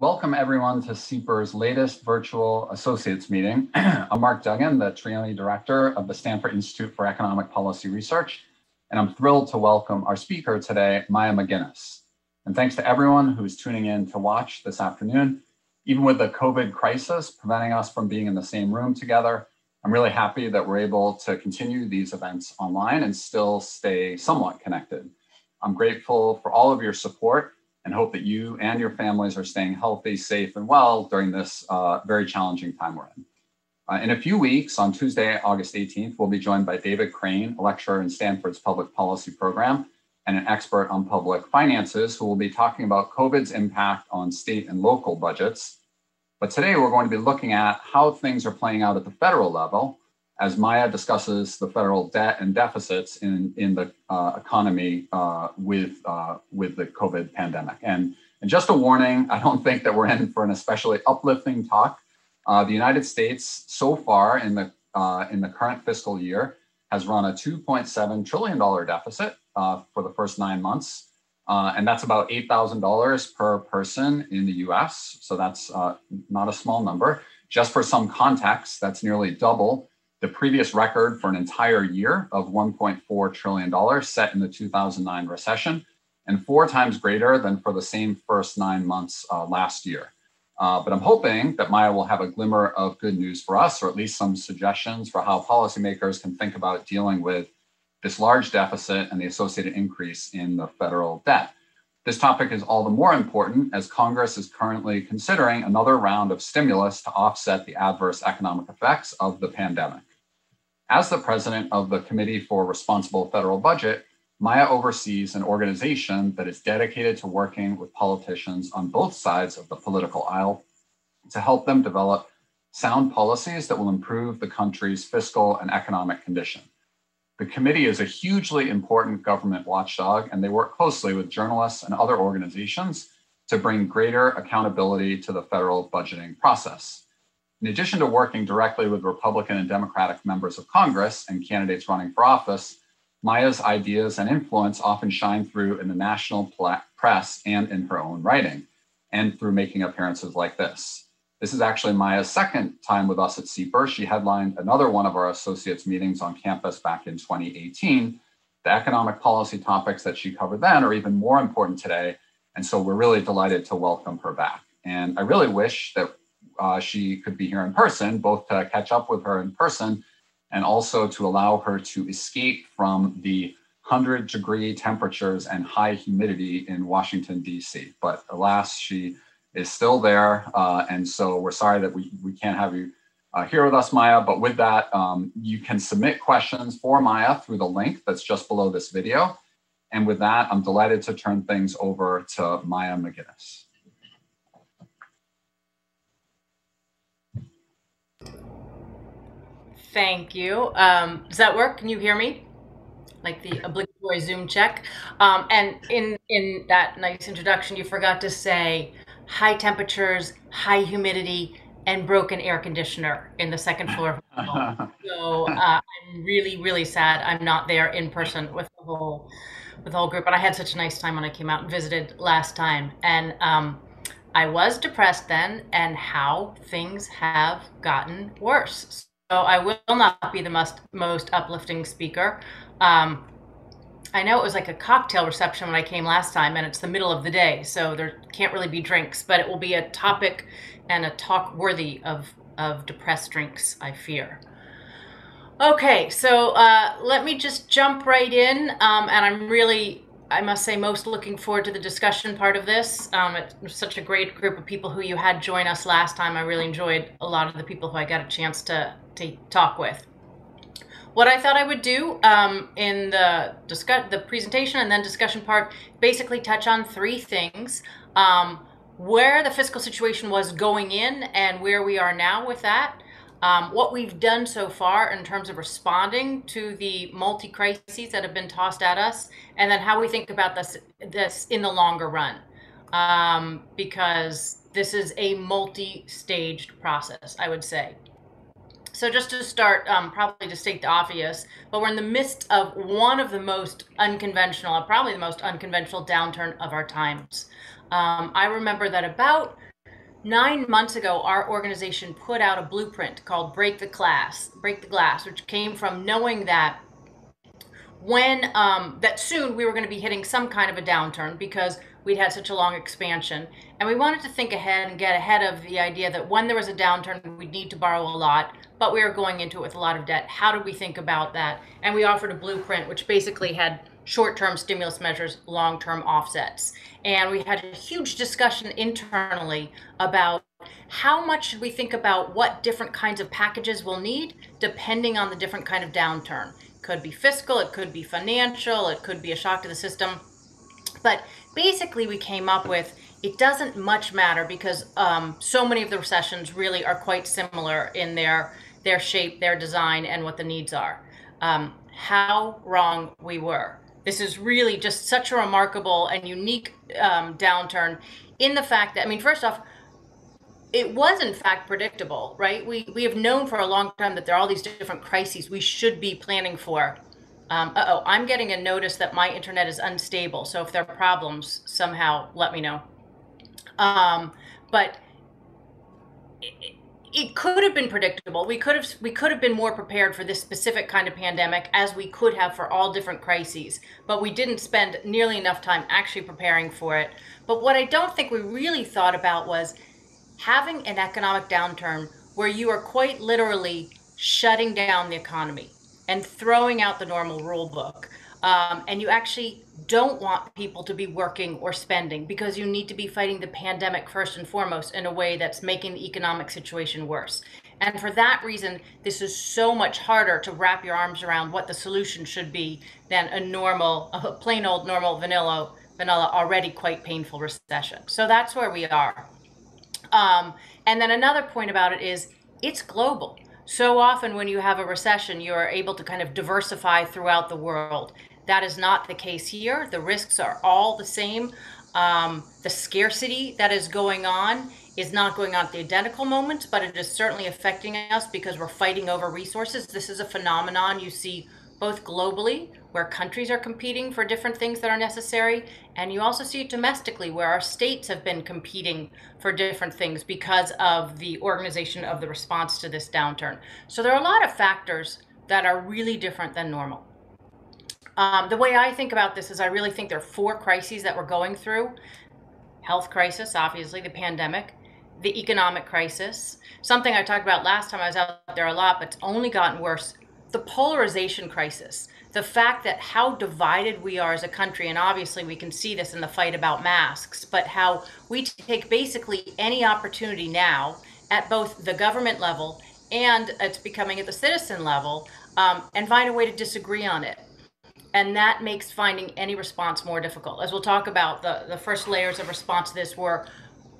Welcome everyone to SIEPR's latest virtual associates meeting. I'm Mark Duggan, the Trione Director of the Stanford Institute for Economic Policy Research, and I'm thrilled to welcome our speaker today, Maya MacGuineas. And thanks to everyone who's tuning in to watch this afternoon. Even with the COVID crisis preventing us from being in the same room together, I'm really happy that we're able to continue these events online and still stay somewhat connected. I'm grateful for all of your support and hope that you and your families are staying healthy, safe, and well during this uh, very challenging time we're in. Uh, in a few weeks, on Tuesday, August 18th, we'll be joined by David Crane, a lecturer in Stanford's public policy program and an expert on public finances, who will be talking about COVID's impact on state and local budgets. But today, we're going to be looking at how things are playing out at the federal level as Maya discusses the federal debt and deficits in, in the uh, economy uh, with, uh, with the COVID pandemic. And, and just a warning, I don't think that we're in for an especially uplifting talk. Uh, the United States so far in the, uh, in the current fiscal year has run a $2.7 trillion deficit uh, for the first nine months. and that's about $8,000 per person in the US. So that's not a small number. Just for some context, that's nearly double the previous record for an entire year of $1.4 trillion set in the 2009 recession, and four times greater than for the same first nine months uh, last year. Uh, but I'm hoping that Maya will have a glimmer of good news for us, or at least some suggestions for how policymakers can think about dealing with this large deficit and the associated increase in the federal debt. This topic is all the more important as Congress is currently considering another round of stimulus to offset the adverse economic effects of the pandemic. As the president of the Committee for Responsible Federal Budget, Maya oversees an organization that is dedicated to working with politicians on both sides of the political aisle to help them develop sound policies that will improve the country's fiscal and economic condition. The committee is a hugely important government watchdog, and they work closely with journalists and other organizations to bring greater accountability to the federal budgeting process. In addition to working directly with Republican and Democratic members of Congress and candidates running for office, Maya's ideas and influence often shine through in the national press and in her own writing, and through making appearances like this. This is actually Maya's second time with us at SIEPR. She headlined another one of our associates meetings on campus back in 2018. The economic policy topics that she covered then are even more important today. And so we're really delighted to welcome her back. And I really wish that uh, she could be here in person, both to catch up with her in person and also to allow her to escape from the 100 degree temperatures and high humidity in Washington, D.C. But alas, she is still there. Uh, and so we're sorry that we, we can't have you uh, here with us, Maya. But with that, um, you can submit questions for Maya through the link that's just below this video. And with that, I'm delighted to turn things over to Maya MacGuineas. Thank you. Um, does that work? Can you hear me? Like the obligatory Zoom check. Um, and in in that nice introduction, you forgot to say high temperatures, high humidity, and broken air conditioner in the second floor. so uh, I'm really really sad I'm not there in person with the whole with the whole group. But I had such a nice time when I came out and visited last time, and um, I was depressed then, and how things have gotten worse. So I will not be the most most uplifting speaker. Um, I know it was like a cocktail reception when I came last time, and it's the middle of the day, so there can't really be drinks. But it will be a topic and a talk worthy of of depressed drinks. I fear. Okay, so uh, let me just jump right in, um, and I'm really I must say, most looking forward to the discussion part of this. Um, it's such a great group of people who you had join us last time. I really enjoyed a lot of the people who I got a chance to, to talk with. What I thought I would do um, in the discuss the presentation and then discussion part, basically touch on three things. Um, where the fiscal situation was going in and where we are now with that um, what we've done so far in terms of responding to the multi crises that have been tossed at us, and then how we think about this this in the longer run, um, because this is a multi-staged process, I would say. So just to start, um, probably to state the obvious, but we're in the midst of one of the most unconventional, probably the most unconventional downturn of our times. Um, I remember that about nine months ago, our organization put out a blueprint called Break the Glass, Break the Glass, which came from knowing that when um, that soon we were going to be hitting some kind of a downturn because we'd had such a long expansion. And we wanted to think ahead and get ahead of the idea that when there was a downturn, we'd need to borrow a lot, but we were going into it with a lot of debt. How did we think about that? And we offered a blueprint, which basically had short-term stimulus measures, long-term offsets. And we had a huge discussion internally about how much should we think about what different kinds of packages we'll need depending on the different kind of downturn. It could be fiscal, it could be financial, it could be a shock to the system. But basically we came up with it doesn't much matter because um, so many of the recessions really are quite similar in their their shape, their design, and what the needs are. Um, how wrong we were. This is really just such a remarkable and unique um, downturn in the fact that, I mean, first off, it was in fact predictable, right? We, we have known for a long time that there are all these different crises we should be planning for. Um, oh, I'm getting a notice that my internet is unstable. So if there are problems, somehow let me know. Um, but it, it could have been predictable. We could have we could have been more prepared for this specific kind of pandemic as we could have for all different crises. But we didn't spend nearly enough time actually preparing for it. But what I don't think we really thought about was having an economic downturn where you are quite literally shutting down the economy and throwing out the normal rule book. Um, and you actually don't want people to be working or spending because you need to be fighting the pandemic first and foremost in a way that's making the economic situation worse. And for that reason, this is so much harder to wrap your arms around what the solution should be than a normal, a plain old normal vanilla, vanilla already quite painful recession. So that's where we are. Um, and then another point about it is it's global. So often when you have a recession, you are able to kind of diversify throughout the world. That is not the case here. The risks are all the same. Um, the scarcity that is going on is not going on at the identical moment, but it is certainly affecting us because we're fighting over resources. This is a phenomenon you see both globally, where countries are competing for different things that are necessary, and you also see it domestically, where our states have been competing for different things because of the organization of the response to this downturn. So there are a lot of factors that are really different than normal. Um, the way I think about this is I really think there are four crises that we're going through. Health crisis, obviously, the pandemic, the economic crisis, something I talked about last time I was out there a lot, but it's only gotten worse. The polarization crisis, the fact that how divided we are as a country, and obviously we can see this in the fight about masks, but how we take basically any opportunity now at both the government level and it's becoming at the citizen level um, and find a way to disagree on it and that makes finding any response more difficult. As we'll talk about, the, the first layers of response to this were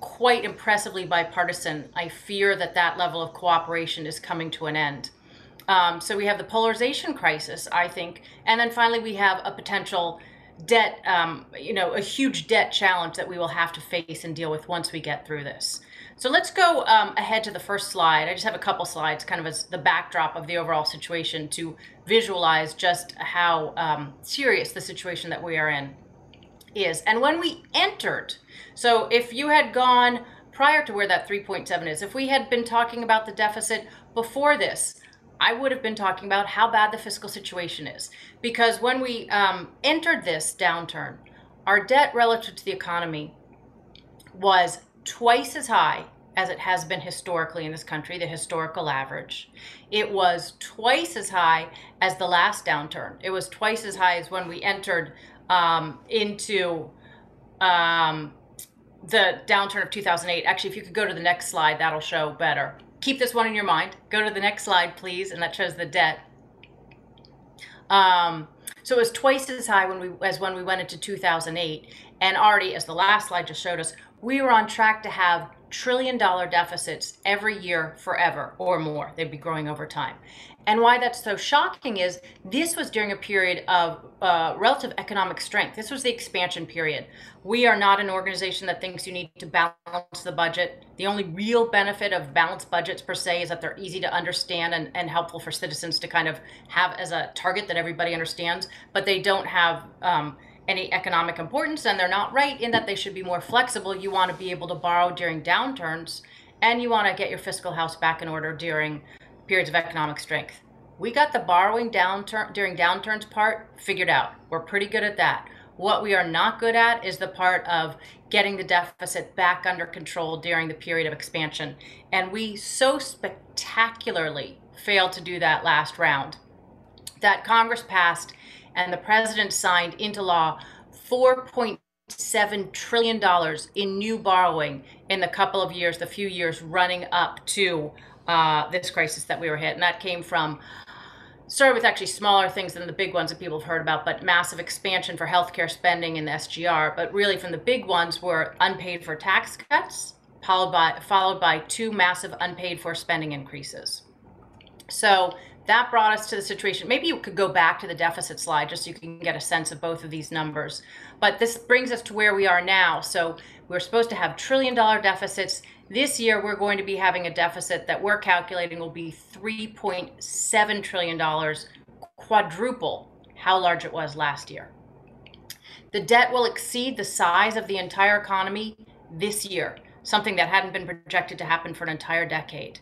quite impressively bipartisan. I fear that that level of cooperation is coming to an end. Um, so we have the polarization crisis, I think, and then finally we have a potential debt, um, you know, a huge debt challenge that we will have to face and deal with once we get through this. So let's go um, ahead to the first slide. I just have a couple slides kind of as the backdrop of the overall situation to visualize just how um, serious the situation that we are in is. And when we entered, so if you had gone prior to where that 3.7 is, if we had been talking about the deficit before this, I would have been talking about how bad the fiscal situation is. Because when we um, entered this downturn, our debt relative to the economy was twice as high as it has been historically in this country, the historical average. It was twice as high as the last downturn. It was twice as high as when we entered um, into um, the downturn of 2008. Actually, if you could go to the next slide, that'll show better. Keep this one in your mind. Go to the next slide, please, and that shows the debt. Um, so it was twice as high when we as when we went into 2008, and already, as the last slide just showed us, we were on track to have trillion dollar deficits every year forever or more. They'd be growing over time. And why that's so shocking is this was during a period of uh, relative economic strength. This was the expansion period. We are not an organization that thinks you need to balance the budget. The only real benefit of balanced budgets per se is that they're easy to understand and, and helpful for citizens to kind of have as a target that everybody understands, but they don't have um, any economic importance, and they're not right in that they should be more flexible. You want to be able to borrow during downturns, and you want to get your fiscal house back in order during periods of economic strength. We got the borrowing downturn during downturns part figured out. We're pretty good at that. What we are not good at is the part of getting the deficit back under control during the period of expansion. And we so spectacularly failed to do that last round that Congress passed and the president signed into law 4.7 trillion dollars in new borrowing in the couple of years, the few years running up to uh, this crisis that we were hit, and that came from started with actually smaller things than the big ones that people have heard about, but massive expansion for healthcare spending in the SGR. But really, from the big ones were unpaid for tax cuts, followed by followed by two massive unpaid for spending increases. So that brought us to the situation. Maybe you could go back to the deficit slide just so you can get a sense of both of these numbers. But this brings us to where we are now. So we're supposed to have trillion dollar deficits. This year, we're going to be having a deficit that we're calculating will be $3.7 trillion, quadruple how large it was last year. The debt will exceed the size of the entire economy this year, something that hadn't been projected to happen for an entire decade.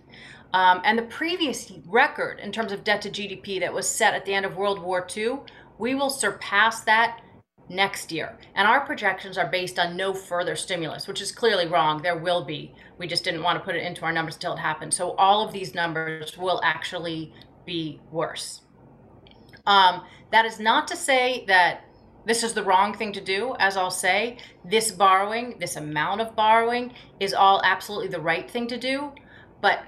Um, and the previous record in terms of debt to GDP that was set at the end of World War II, we will surpass that next year. And our projections are based on no further stimulus, which is clearly wrong. There will be. We just didn't want to put it into our numbers until it happened. So all of these numbers will actually be worse. Um, that is not to say that this is the wrong thing to do. As I'll say, this borrowing, this amount of borrowing, is all absolutely the right thing to do. But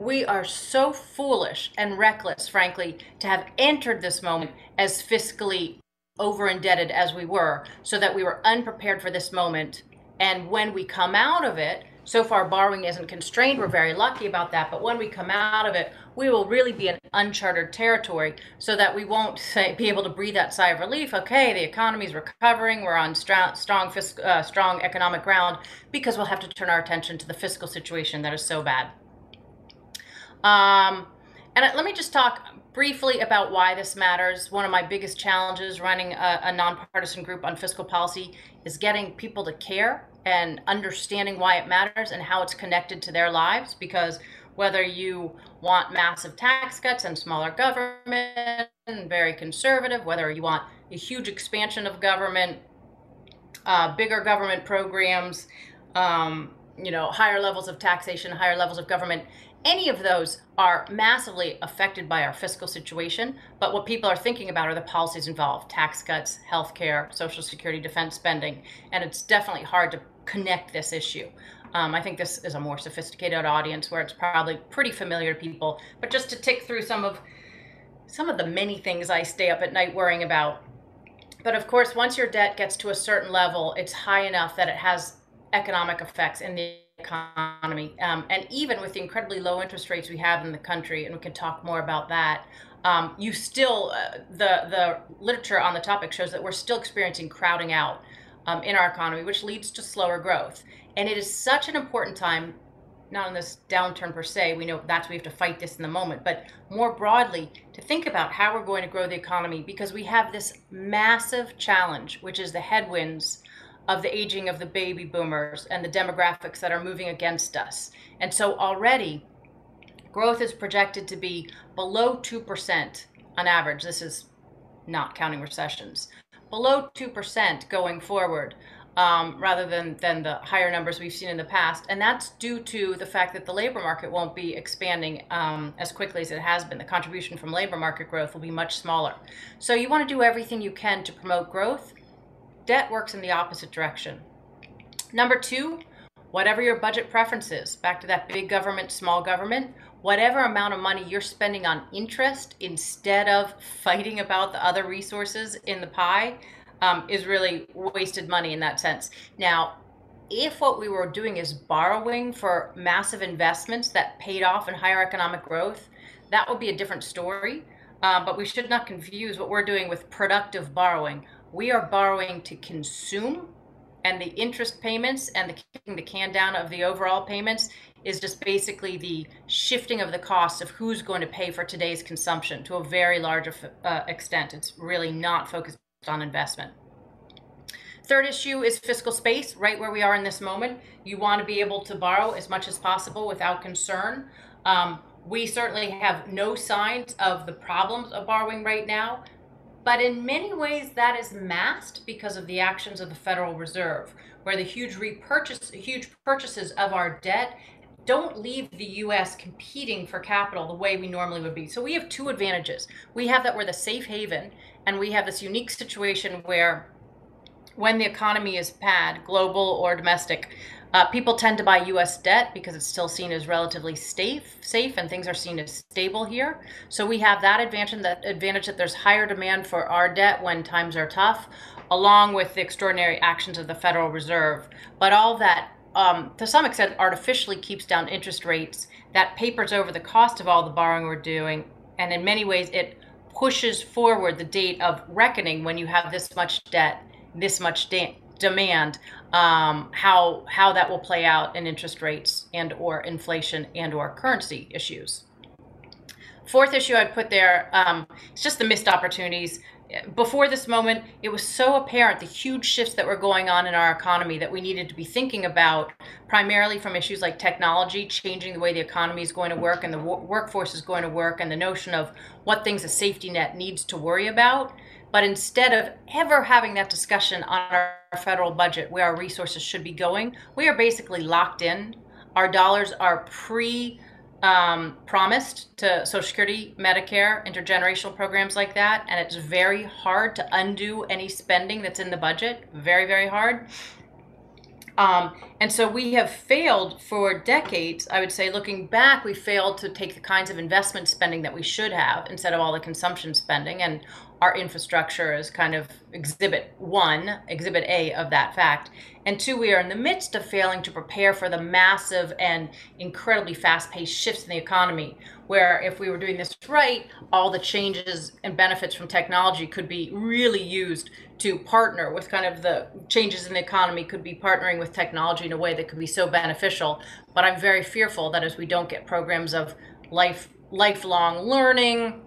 we are so foolish and reckless, frankly, to have entered this moment as fiscally over indebted as we were, so that we were unprepared for this moment. And when we come out of it, so far borrowing isn't constrained. We're very lucky about that. But when we come out of it, we will really be in uncharted territory so that we won't say, be able to breathe that sigh of relief. Okay, the economy is recovering. We're on strong, uh, strong economic ground because we'll have to turn our attention to the fiscal situation that is so bad. Um, and let me just talk briefly about why this matters. One of my biggest challenges running a, a, nonpartisan group on fiscal policy is getting people to care and understanding why it matters and how it's connected to their lives. Because whether you want massive tax cuts and smaller government and very conservative, whether you want a huge expansion of government, uh, bigger government programs, um, you know, higher levels of taxation, higher levels of government, any of those are massively affected by our fiscal situation. But what people are thinking about are the policies involved tax cuts, healthcare, Social Security, defense spending. And it's definitely hard to connect this issue. Um, I think this is a more sophisticated audience where it's probably pretty familiar to people. But just to tick through some of some of the many things I stay up at night worrying about. But of course, once your debt gets to a certain level, it's high enough that it has economic effects in the economy. Um, and even with the incredibly low interest rates we have in the country, and we can talk more about that, um, you still, uh, the, the literature on the topic shows that we're still experiencing crowding out um, in our economy, which leads to slower growth. And it is such an important time, not in this downturn per se, we know that's we have to fight this in the moment, but more broadly, to think about how we're going to grow the economy because we have this massive challenge, which is the headwinds of the aging of the baby boomers and the demographics that are moving against us. And so already, growth is projected to be below 2% on average. This is not counting recessions. Below 2% going forward. Um, rather than, than the higher numbers we've seen in the past. And that's due to the fact that the labor market won't be expanding um, as quickly as it has been. The contribution from labor market growth will be much smaller. So you want to do everything you can to promote growth Debt works in the opposite direction. Number two, whatever your budget preference is, back to that big government, small government, whatever amount of money you're spending on interest instead of fighting about the other resources in the pie um, is really wasted money in that sense. Now, if what we were doing is borrowing for massive investments that paid off in higher economic growth, that would be a different story. Uh, but we should not confuse what we're doing with productive borrowing we are borrowing to consume and the interest payments and the kicking the can down of the overall payments is just basically the shifting of the cost of who's going to pay for today's consumption to a very large uh, extent. It's really not focused on investment. third issue is fiscal space, right where we are in this moment. You want to be able to borrow as much as possible without concern. Um, we certainly have no signs of the problems of borrowing right now, but in many ways that is masked because of the actions of the Federal Reserve, where the huge repurchase, huge purchases of our debt don't leave the US competing for capital the way we normally would be. So we have two advantages. We have that we're the safe haven, and we have this unique situation where when the economy is bad, global or domestic, uh, people tend to buy U.S. debt because it's still seen as relatively safe, safe, and things are seen as stable here. So we have that advantage, that advantage that there's higher demand for our debt when times are tough, along with the extraordinary actions of the Federal Reserve. But all that um, to some extent artificially keeps down interest rates that papers over the cost of all the borrowing we're doing and in many ways it pushes forward the date of reckoning when you have this much debt this much de- demand um, how how that will play out in interest rates and or inflation and or currency issues fourth issue i'd put there um, it's just the missed opportunities before this moment, it was so apparent the huge shifts that were going on in our economy that we needed to be thinking about, primarily from issues like technology, changing the way the economy is going to work and the workforce is going to work, and the notion of what things a safety net needs to worry about. But instead of ever having that discussion on our federal budget, where our resources should be going, we are basically locked in. Our dollars are pre um, promised to Social Security, Medicare, intergenerational programs like that, and it's very hard to undo any spending that's in the budget. Very, very hard. Um, and so we have failed for decades. I would say, looking back, we failed to take the kinds of investment spending that we should have instead of all the consumption spending. And our infrastructure is kind of exhibit one, exhibit A of that fact. And two, we are in the midst of failing to prepare for the massive and incredibly fast paced shifts in the economy. Where if we were doing this right, all the changes and benefits from technology could be really used to partner with kind of the changes in the economy, could be partnering with technology in a way that could be so beneficial. But I'm very fearful that as we don't get programs of life lifelong learning,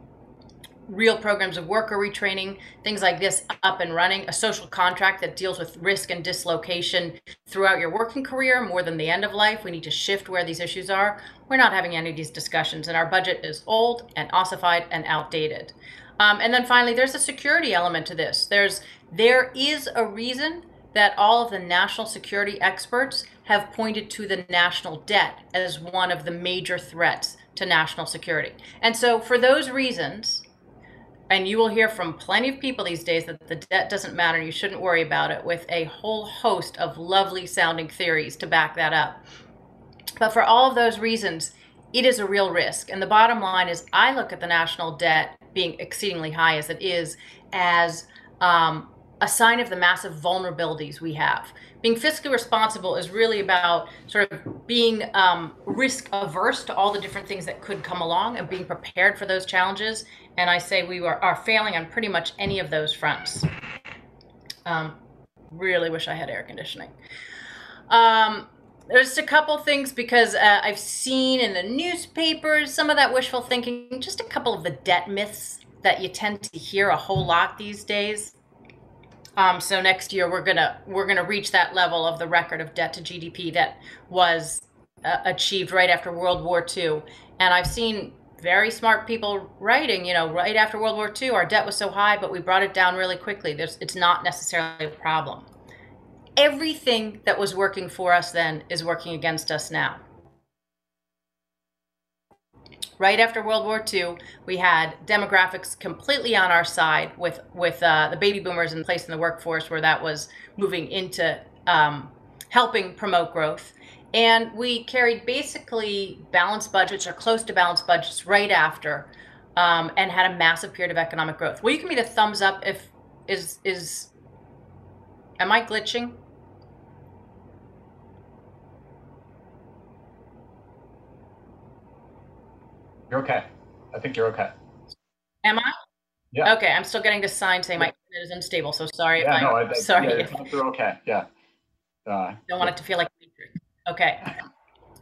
real programs of worker retraining, things like this up and running, a social contract that deals with risk and dislocation throughout your working career more than the end of life. We need to shift where these issues are. We're not having any of these discussions, and our budget is old and ossified and outdated. Um, and then finally, there's a security element to this. There's there is a reason that all of the national security experts have pointed to the national debt as one of the major threats to national security. And so, for those reasons, and you will hear from plenty of people these days that the debt doesn't matter, you shouldn't worry about it, with a whole host of lovely sounding theories to back that up. But for all of those reasons, it is a real risk. And the bottom line is, I look at the national debt being exceedingly high as it is as um, a sign of the massive vulnerabilities we have. Being fiscally responsible is really about sort of being um, risk averse to all the different things that could come along and being prepared for those challenges and I say we are failing on pretty much any of those fronts. Um, really wish I had air conditioning. Um, there's a couple things because uh, I've seen in the newspapers some of that wishful thinking, just a couple of the debt myths that you tend to hear a whole lot these days. Um, so next year we're gonna we're gonna reach that level of the record of debt to GDP that was uh, achieved right after World War II, and I've seen very smart people writing, you know, right after World War II, our debt was so high, but we brought it down really quickly. There's, it's not necessarily a problem. Everything that was working for us then is working against us now. Right after World War II, we had demographics completely on our side with with uh, the baby boomers in place in the workforce, where that was moving into um, helping promote growth and we carried basically balanced budgets or close to balanced budgets right after um, and had a massive period of economic growth. Will you give me the thumbs up if is is am I glitching? You're okay. I think you're okay. Am I? Yeah. Okay, I'm still getting this sign saying my internet is unstable. So sorry yeah, if I'm I, sorry. Yeah, you're okay. Yeah. Uh, don't want it to feel like Okay.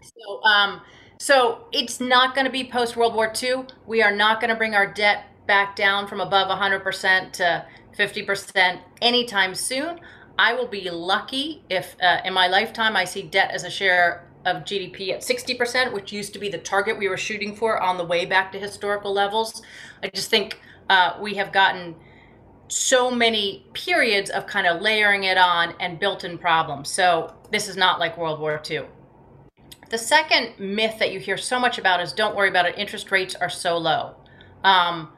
So, um, so it's not going to be post World War II. We are not going to bring our debt back down from above 100% to 50% anytime soon. I will be lucky if uh, in my lifetime I see debt as a share of GDP at 60%, which used to be the target we were shooting for on the way back to historical levels. I just think uh, we have gotten so many periods of kind of layering it on and built in problems. So this is not like World War II. The second myth that you hear so much about is don't worry about it, interest rates are so low. Um,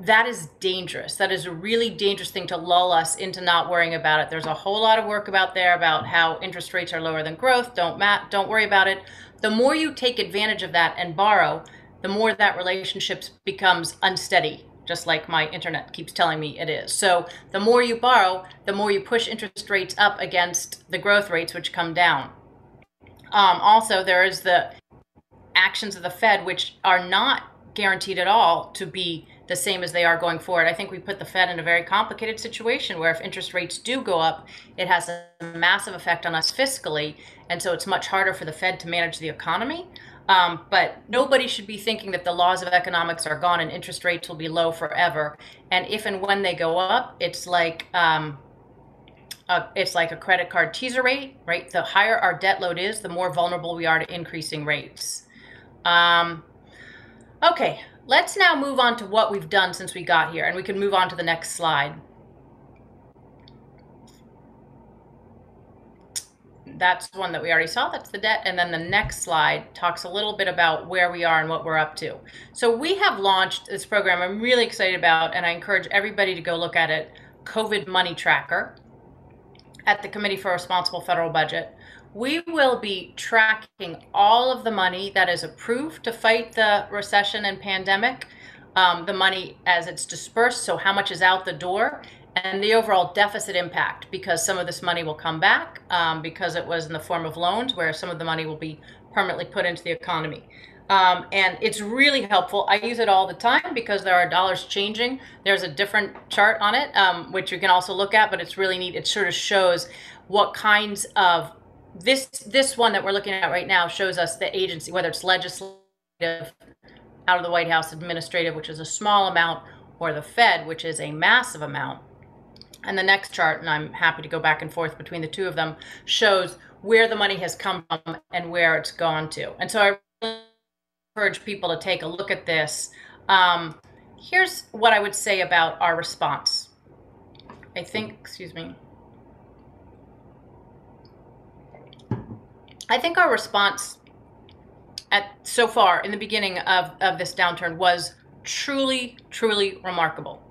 that is dangerous. That is a really dangerous thing to lull us into not worrying about it. There's a whole lot of work about there about how interest rates are lower than growth. Don't mat, don't worry about it. The more you take advantage of that and borrow, the more that relationship becomes unsteady, just like my internet keeps telling me it is. So the more you borrow, the more you push interest rates up against the growth rates, which come down. Um, also, there is the actions of the Fed, which are not guaranteed at all to be the same as they are going forward. I think we put the Fed in a very complicated situation where if interest rates do go up, it has a massive effect on us fiscally. And so it's much harder for the Fed to manage the economy. Um, but nobody should be thinking that the laws of economics are gone and interest rates will be low forever. And if and when they go up, it's like um, it's like a credit card teaser rate, right? The higher our debt load is, the more vulnerable we are to increasing rates. Um, okay, let's now move on to what we've done since we got here, and we can move on to the next slide. That's one that we already saw. That's the debt. And then the next slide talks a little bit about where we are and what we're up to. So we have launched this program I'm really excited about, and I encourage everybody to go look at it COVID Money Tracker at the Committee for Responsible Federal Budget. We will be tracking all of the money that is approved to fight the recession and pandemic, um, the money as it's dispersed, so how much is out the door, and the overall deficit impact because some of this money will come back um, because it was in the form of loans where some of the money will be permanently put into the economy. Um, and it's really helpful. I use it all the time because there are dollars changing. There's a different chart on it, um, which you can also look at, but it's really neat. It sort of shows what kinds of this this one that we're looking at right now shows us the agency, whether it's legislative, out of the White House, administrative, which is a small amount, or the Fed, which is a massive amount and the next chart, and I'm happy to go back and forth between the two of them, shows where the money has come from and where it's gone to. And so I really encourage people to take a look at this. Um, here's what I would say about our response. I think, excuse me. I think our response at so far in the beginning of, of this downturn was truly, truly remarkable.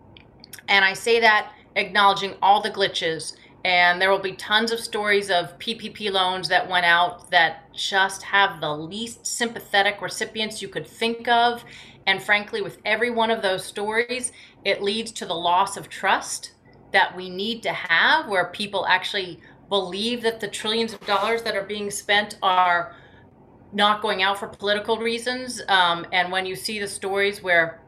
And I say that acknowledging all the glitches. And there will be tons of stories of PPP loans that went out that just have the least sympathetic recipients you could think of. And frankly, with every one of those stories, it leads to the loss of trust that we need to have, where people actually believe that the trillions of dollars that are being spent are not going out for political reasons. Um, and when you see the stories where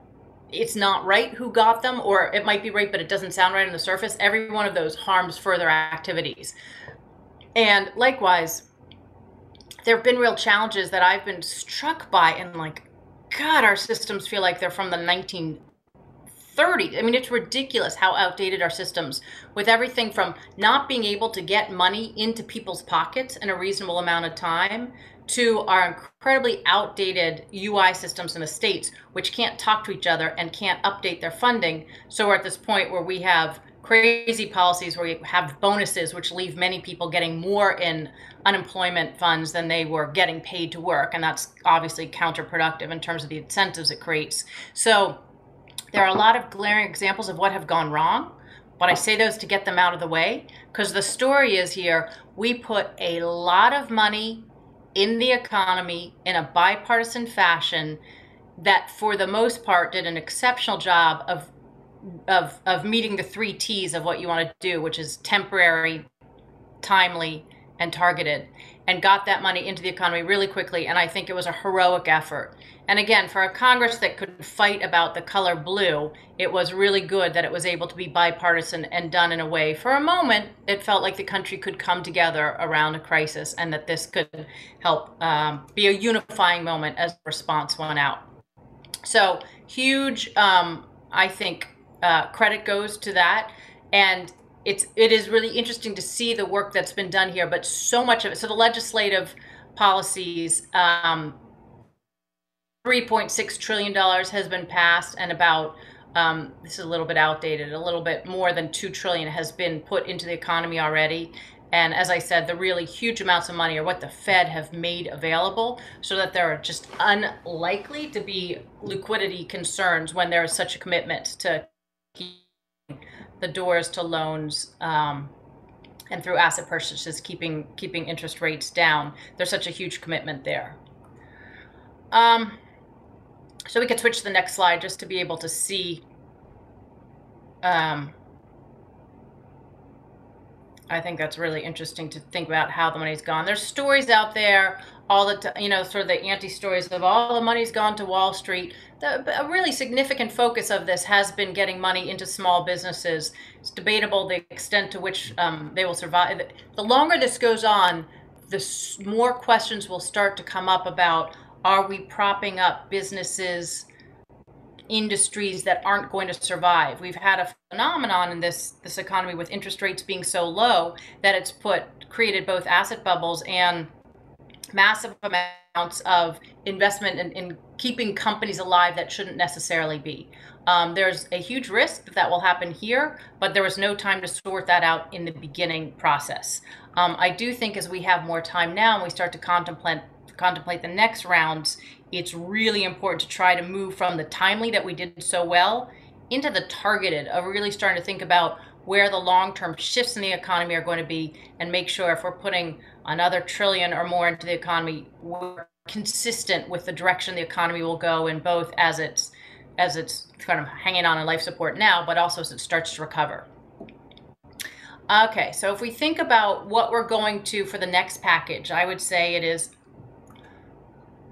it's not right who got them, or it might be right, but it doesn't sound right on the surface. Every one of those harms further activities. And likewise, there have been real challenges that I've been struck by, and like, God, our systems feel like they're from the 1930s. I mean, it's ridiculous how outdated our systems, with everything from not being able to get money into people's pockets in a reasonable amount of time to our incredibly outdated UI systems in the states, which can't talk to each other and can't update their funding. So we're at this point where we have crazy policies where we have bonuses, which leave many people getting more in unemployment funds than they were getting paid to work. And that's obviously counterproductive in terms of the incentives it creates. So there are a lot of glaring examples of what have gone wrong. But I say those to get them out of the way because the story is here we put a lot of money in the economy in a bipartisan fashion that for the most part did an exceptional job of of of meeting the three T's of what you want to do, which is temporary, timely, and targeted and got that money into the economy really quickly. And I think it was a heroic effort. And again, for a Congress that could fight about the color blue, it was really good that it was able to be bipartisan and done in a way. For a moment, it felt like the country could come together around a crisis and that this could help um, be a unifying moment as response went out. So, huge, um, I think, uh, credit goes to that. And it's it is really interesting to see the work that's been done here, but so much of it. So the legislative policies, um, three point six trillion dollars has been passed, and about um, this is a little bit outdated. A little bit more than two trillion has been put into the economy already. And as I said, the really huge amounts of money are what the Fed have made available so that there are just unlikely to be liquidity concerns when there is such a commitment to the doors to loans um, and through asset purchases, keeping keeping interest rates down. There's such a huge commitment there. Um, so we could switch to the next slide just to be able to see. Um, I think that's really interesting to think about how the money's gone. There's stories out there all the time, you know, sort of the anti stories of all the money's gone to Wall Street. The, a really significant focus of this has been getting money into small businesses. It's debatable the extent to which um, they will survive. The longer this goes on, the more questions will start to come up about are we propping up businesses? Industries that aren't going to survive. We've had a phenomenon in this this economy with interest rates being so low that it's put created both asset bubbles and massive amounts of investment in, in keeping companies alive that shouldn't necessarily be. Um, there's a huge risk that that will happen here, but there was no time to sort that out in the beginning process. Um, I do think as we have more time now and we start to contemplate contemplate the next rounds, it's really important to try to move from the timely that we did so well into the targeted of really starting to think about where the long-term shifts in the economy are going to be and make sure if we're putting another trillion or more into the economy we're consistent with the direction the economy will go in both as it's as it's kind of hanging on in life support now but also as it starts to recover. Okay so if we think about what we're going to for the next package i would say it is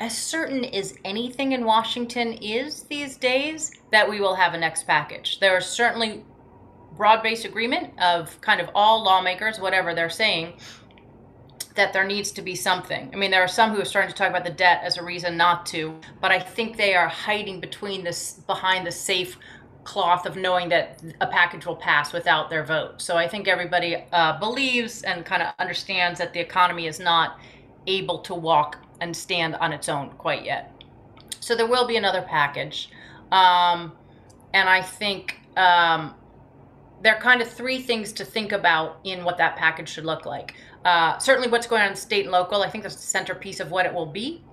as certain as anything in washington is these days that we will have a next package There is certainly broad-based agreement of kind of all lawmakers, whatever they're saying, that there needs to be something. I mean, there are some who are starting to talk about the debt as a reason not to, but I think they are hiding between this behind the safe cloth of knowing that a package will pass without their vote. So I think everybody uh, believes and kind of understands that the economy is not able to walk and stand on its own quite yet. So there will be another package. Um, and I think um, there are kind of three things to think about in what that package should look like. Uh, certainly, what's going on state and local, I think that's the centerpiece of what it will be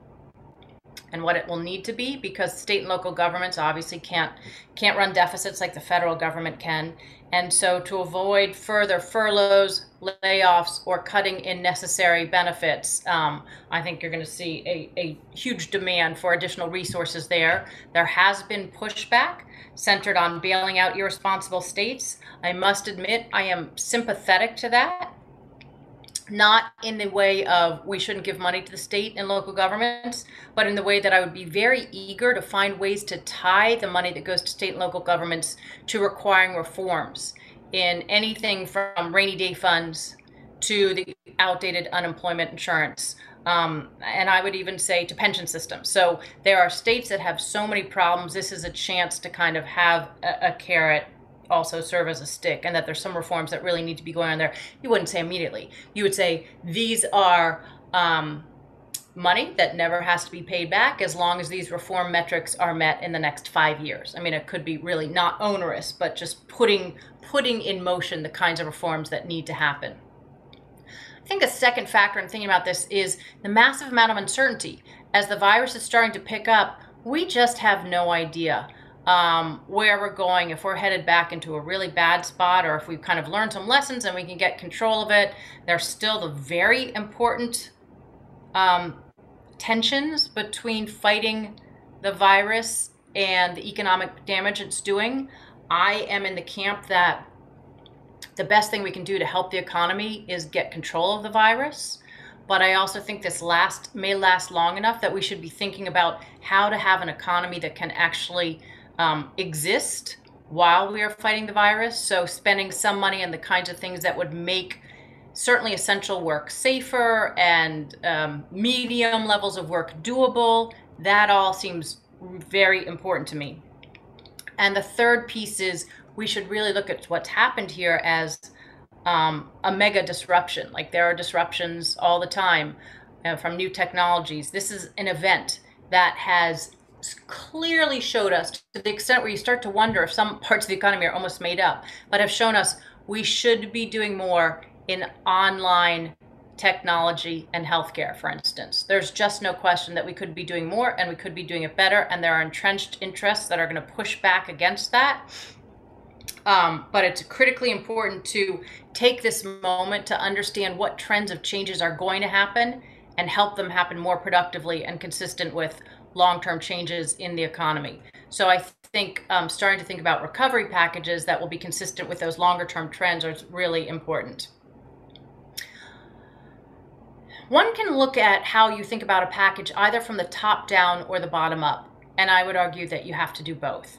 and what it will need to be because state and local governments obviously can't can't run deficits like the federal government can and so to avoid further furloughs layoffs or cutting in necessary benefits um, i think you're going to see a, a huge demand for additional resources there. There has been pushback centered on bailing out irresponsible states. I must admit i am sympathetic to that not in the way of we shouldn't give money to the state and local governments, but in the way that I would be very eager to find ways to tie the money that goes to state and local governments to requiring reforms in anything from rainy day funds to the outdated unemployment insurance. Um, and I would even say to pension systems. So there are states that have so many problems. This is a chance to kind of have a, a carrot also serve as a stick and that there's some reforms that really need to be going on there you wouldn't say immediately. You would say these are um, money that never has to be paid back as long as these reform metrics are met in the next five years. I mean it could be really not onerous but just putting putting in motion the kinds of reforms that need to happen. I think a second factor in thinking about this is the massive amount of uncertainty. As the virus is starting to pick up we just have no idea um, where we're going, if we're headed back into a really bad spot, or if we've kind of learned some lessons and we can get control of it. There's still the very important um, tensions between fighting the virus and the economic damage it's doing. I am in the camp that the best thing we can do to help the economy is get control of the virus. But I also think this last may last long enough that we should be thinking about how to have an economy that can actually um, exist while we are fighting the virus. So, spending some money on the kinds of things that would make certainly essential work safer and um, medium levels of work doable, that all seems very important to me. And the third piece is we should really look at what's happened here as um, a mega disruption. Like there are disruptions all the time uh, from new technologies. This is an event that has clearly showed us to the extent where you start to wonder if some parts of the economy are almost made up, but have shown us we should be doing more in online technology and healthcare, for instance. There's just no question that we could be doing more and we could be doing it better, and there are entrenched interests that are going to push back against that. Um, but it's critically important to take this moment to understand what trends of changes are going to happen and help them happen more productively and consistent with long-term changes in the economy. So I think um, starting to think about recovery packages that will be consistent with those longer-term trends is really important. One can look at how you think about a package either from the top down or the bottom up, and I would argue that you have to do both.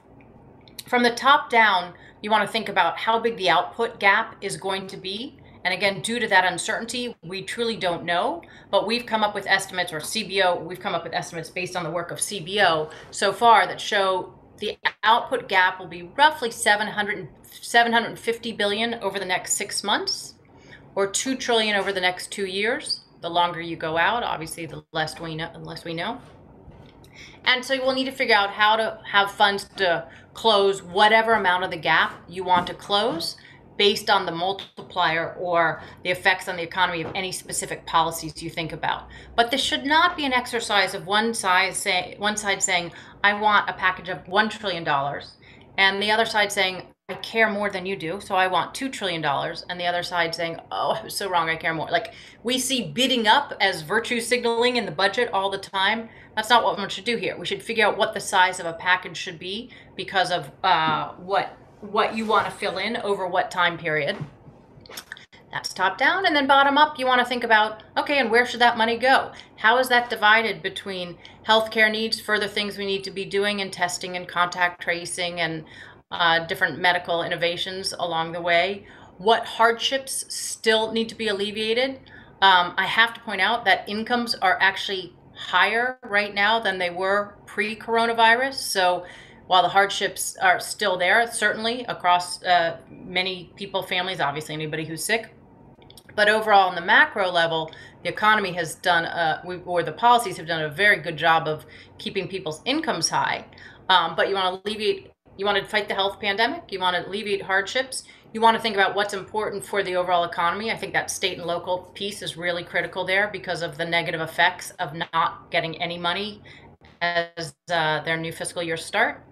From the top down, you want to think about how big the output gap is going to be and again, due to that uncertainty, we truly don't know, but we've come up with estimates, or CBO, we've come up with estimates based on the work of CBO so far that show the output gap will be roughly 700, 750 billion over the next six months, or 2 trillion over the next two years. The longer you go out, obviously, the less we know. The less we know. And so we'll need to figure out how to have funds to close whatever amount of the gap you want to close based on the multiplier or the effects on the economy of any specific policies you think about. But this should not be an exercise of one side say one side saying, I want a package of one trillion dollars, and the other side saying, I care more than you do, so I want $2 trillion. And the other side saying, oh, I was so wrong, I care more. Like, we see bidding up as virtue signaling in the budget all the time. That's not what one should do here. We should figure out what the size of a package should be because of uh, what what you want to fill in over what time period. That's top down. And then bottom up, you want to think about okay, and where should that money go? How is that divided between healthcare needs, further things we need to be doing and testing and contact tracing and uh, different medical innovations along the way? What hardships still need to be alleviated? Um, I have to point out that incomes are actually higher right now than they were pre coronavirus. So while the hardships are still there, certainly across uh, many people, families, obviously anybody who's sick. But overall, on the macro level, the economy has done, a, or the policies have done a very good job of keeping people's incomes high. Um, but you want to alleviate, you want to fight the health pandemic, you want to alleviate hardships, you want to think about what's important for the overall economy. I think that state and local piece is really critical there because of the negative effects of not getting any money as uh, their new fiscal year start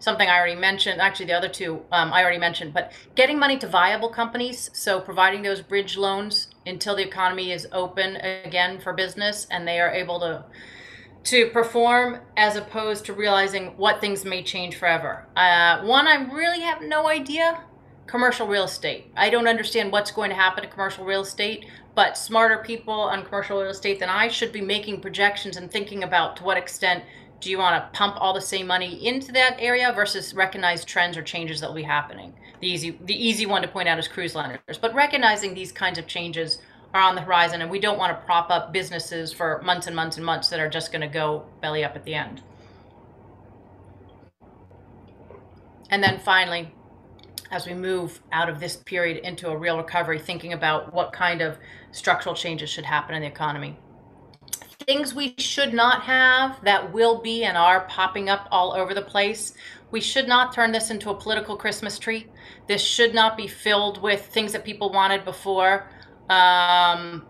something I already mentioned. Actually, the other two um, I already mentioned, but getting money to viable companies. So providing those bridge loans until the economy is open again for business and they are able to to perform as opposed to realizing what things may change forever. Uh, one, I really have no idea. Commercial real estate. I don't understand what's going to happen to commercial real estate, but smarter people on commercial real estate than I should be making projections and thinking about to what extent do you want to pump all the same money into that area versus recognize trends or changes that will be happening? The easy, the easy one to point out is cruise liners, but recognizing these kinds of changes are on the horizon, and we don't want to prop up businesses for months and months and months that are just going to go belly up at the end. And then finally, as we move out of this period into a real recovery, thinking about what kind of structural changes should happen in the economy things we should not have that will be and are popping up all over the place. We should not turn this into a political Christmas tree. This should not be filled with things that people wanted before. Um,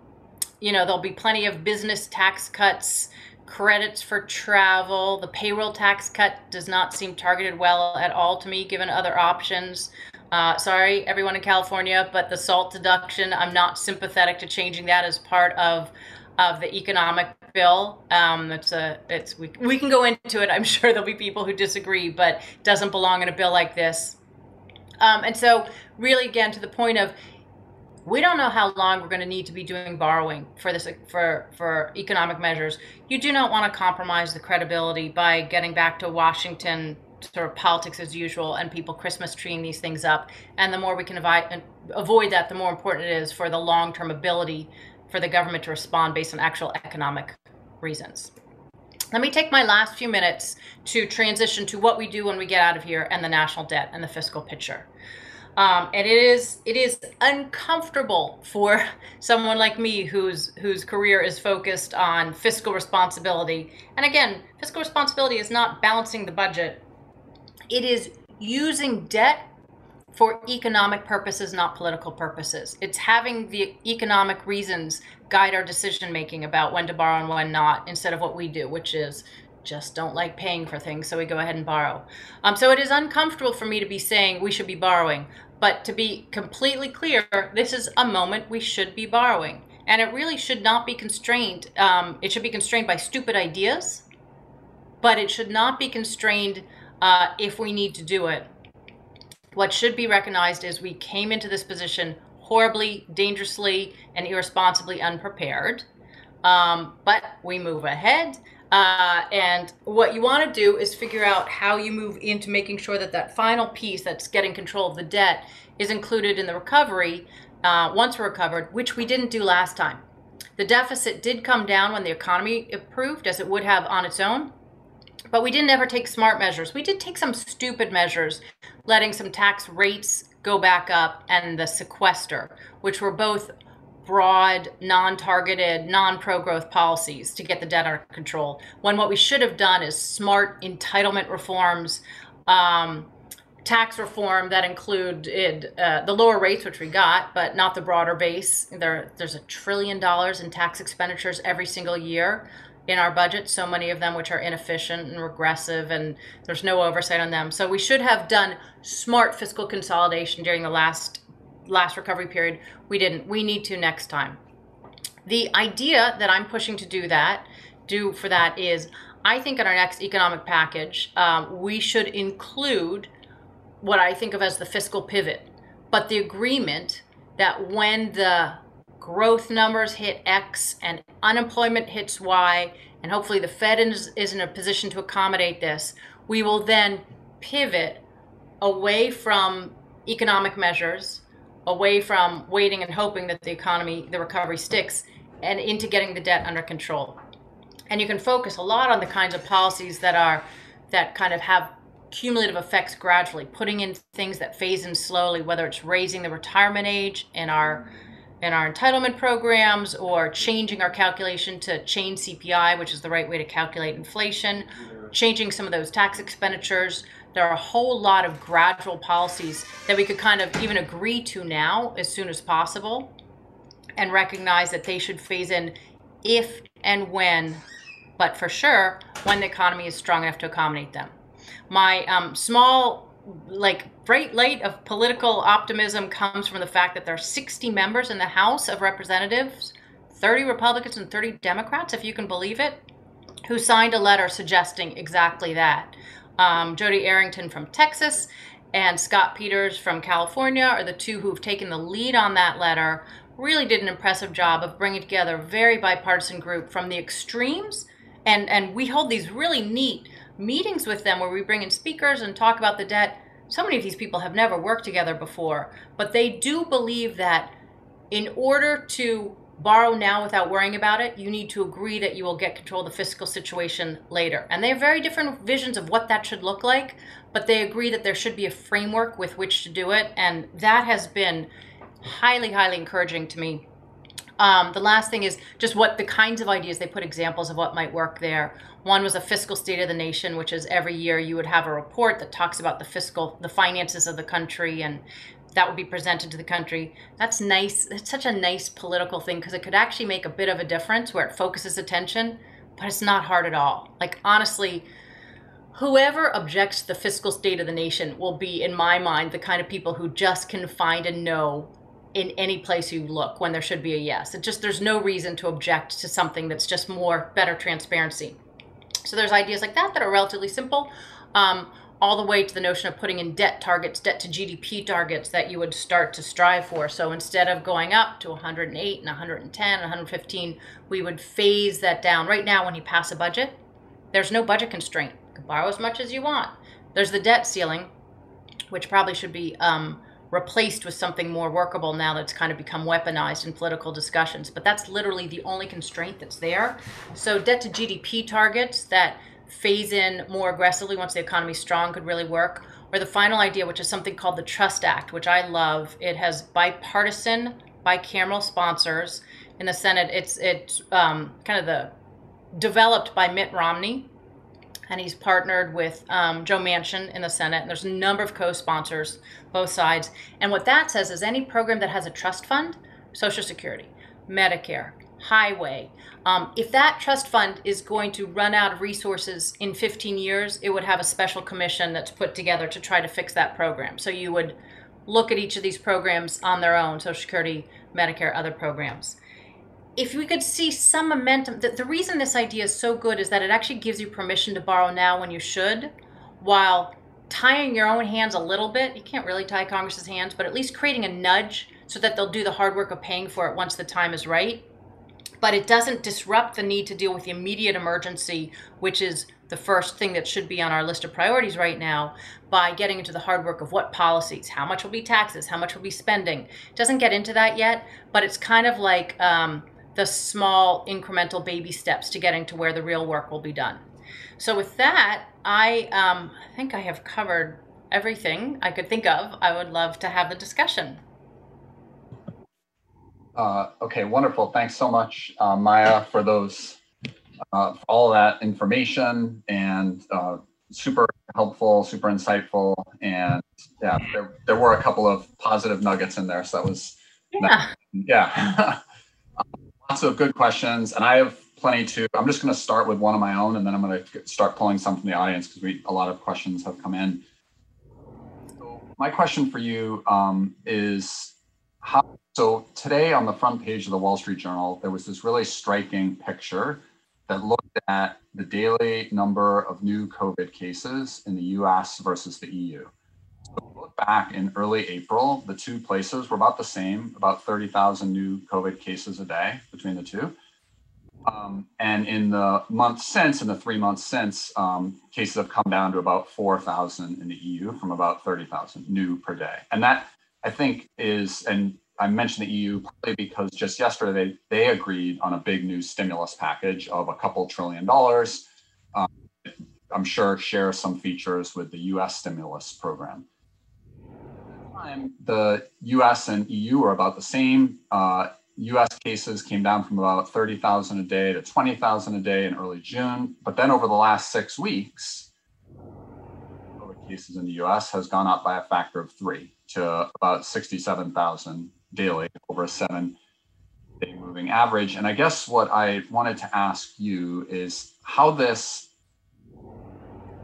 you know, there'll be plenty of business tax cuts, credits for travel. The payroll tax cut does not seem targeted well at all to me, given other options. Uh, sorry, everyone in California, but the SALT deduction, I'm not sympathetic to changing that as part of of the economic bill. Um, it's a, it's we, we can go into it. I'm sure there'll be people who disagree, but doesn't belong in a bill like this. Um, and so, really, again, to the point of, we don't know how long we're going to need to be doing borrowing for this for for economic measures. You do not want to compromise the credibility by getting back to Washington sort of politics as usual and people Christmas treeing these things up. And the more we can avoid, avoid that, the more important it is for the long term ability for the government to respond based on actual economic reasons. Let me take my last few minutes to transition to what we do when we get out of here and the national debt and the fiscal picture. Um, and it is it is uncomfortable for someone like me whose whose career is focused on fiscal responsibility. And again, fiscal responsibility is not balancing the budget. It is using debt for economic purposes, not political purposes. It's having the economic reasons guide our decision making about when to borrow and when not, instead of what we do, which is just don't like paying for things, so we go ahead and borrow. Um, so it is uncomfortable for me to be saying we should be borrowing, but to be completely clear, this is a moment we should be borrowing. And it really should not be constrained. Um, it should be constrained by stupid ideas, but it should not be constrained uh, if we need to do it. What should be recognized is we came into this position horribly, dangerously, and irresponsibly unprepared. Um, but we move ahead. Uh, and what you want to do is figure out how you move into making sure that that final piece that's getting control of the debt is included in the recovery uh, once we're recovered, which we didn't do last time. The deficit did come down when the economy improved, as it would have on its own, but we didn't ever take smart measures. We did take some stupid measures, letting some tax rates go back up and the sequester, which were both broad, non targeted, non pro growth policies to get the debt under control. When what we should have done is smart entitlement reforms, um, tax reform that included uh, the lower rates, which we got, but not the broader base. There, there's a trillion dollars in tax expenditures every single year in our budget, so many of them which are inefficient and regressive, and there's no oversight on them. So we should have done smart fiscal consolidation during the last last recovery period. We didn't. We need to next time. The idea that I'm pushing to do that, do for that is, I think in our next economic package, um, we should include what I think of as the fiscal pivot, but the agreement that when the growth numbers hit X and unemployment hits Y, and hopefully the Fed is, is in a position to accommodate this, we will then pivot away from economic measures away from waiting and hoping that the economy, the recovery sticks, and into getting the debt under control. And you can focus a lot on the kinds of policies that are that kind of have cumulative effects gradually, putting in things that phase in slowly, whether it's raising the retirement age in our in our entitlement programs or changing our calculation to change CPI, which is the right way to calculate inflation, changing some of those tax expenditures, there are a whole lot of gradual policies that we could kind of even agree to now as soon as possible and recognize that they should phase in if and when, but for sure, when the economy is strong enough to accommodate them. My um, small, like, bright light of political optimism comes from the fact that there are 60 members in the House of Representatives, 30 Republicans and 30 Democrats, if you can believe it, who signed a letter suggesting exactly that. Um, Jodey Arrington from Texas and Scott Peters from California are the two who've taken the lead on that letter. Really did an impressive job of bringing together a very bipartisan group from the extremes. And, and we hold these really neat meetings with them where we bring in speakers and talk about the debt. So many of these people have never worked together before, but they do believe that in order to borrow now without worrying about it, you need to agree that you will get control of the fiscal situation later. And they have very different visions of what that should look like, but they agree that there should be a framework with which to do it. And that has been highly, highly encouraging to me. Um, the last thing is just what the kinds of ideas they put examples of what might work there. One was a fiscal state of the nation, which is every year you would have a report that talks about the fiscal, the finances of the country and that would be presented to the country. That's nice. It's such a nice political thing because it could actually make a bit of a difference where it focuses attention, but it's not hard at all. Like, honestly, whoever objects to the fiscal state of the nation will be, in my mind, the kind of people who just can find a no in any place you look when there should be a yes. It just, there's no reason to object to something that's just more, better transparency. So there's ideas like that that are relatively simple. Um, all the way to the notion of putting in debt targets, debt to GDP targets that you would start to strive for. So instead of going up to 108 and 110 and 115, we would phase that down. Right now, when you pass a budget, there's no budget constraint. You can borrow as much as you want. There's the debt ceiling, which probably should be um, replaced with something more workable now that's kind of become weaponized in political discussions. But that's literally the only constraint that's there. So debt to GDP targets that phase in more aggressively once the economy's strong could really work. or the final idea, which is something called the Trust Act, which I love. It has bipartisan, bicameral sponsors. In the Senate, it's it's um, kind of the developed by Mitt Romney, and he's partnered with um, Joe Manchin in the Senate. And there's a number of co-sponsors, both sides. And what that says is any program that has a trust fund, Social Security, Medicare, highway. Um, if that trust fund is going to run out of resources in 15 years, it would have a special commission that's put together to try to fix that program. So you would look at each of these programs on their own Social Security, Medicare, other programs. If we could see some momentum, the, the reason this idea is so good is that it actually gives you permission to borrow now when you should, while tying your own hands a little bit. You can't really tie Congress's hands, but at least creating a nudge so that they'll do the hard work of paying for it once the time is right but it doesn't disrupt the need to deal with the immediate emergency, which is the first thing that should be on our list of priorities right now, by getting into the hard work of what policies, how much will be taxes, how much will be spending. It doesn't get into that yet, but it's kind of like um, the small incremental baby steps to getting to where the real work will be done. So with that, I um, think I have covered everything I could think of. I would love to have the discussion. Uh, okay, wonderful. Thanks so much, uh, Maya, for those, uh, for all that information and uh, super helpful, super insightful. And yeah, there, there were a couple of positive nuggets in there. So that was, Yeah. yeah. Lots of good questions. And I have plenty to, I'm just going to start with one of my own and then I'm going to start pulling some from the audience because we, a lot of questions have come in. So my question for you um, is how so today on the front page of the Wall Street Journal, there was this really striking picture that looked at the daily number of new COVID cases in the US versus the EU. Back in early April, the two places were about the same, about 30,000 new COVID cases a day between the two. Um, and in the months since, in the three months since, um, cases have come down to about 4,000 in the EU from about 30,000 new per day. And that I think is, and I mentioned the EU partly because just yesterday they, they agreed on a big new stimulus package of a couple trillion dollars. Um, I'm sure share some features with the US stimulus program. Time, the US and EU are about the same. Uh, US cases came down from about 30,000 a day to 20,000 a day in early June. But then over the last six weeks, COVID cases in the US has gone up by a factor of three to about 67,000 daily over a seven day moving average. And I guess what I wanted to ask you is how this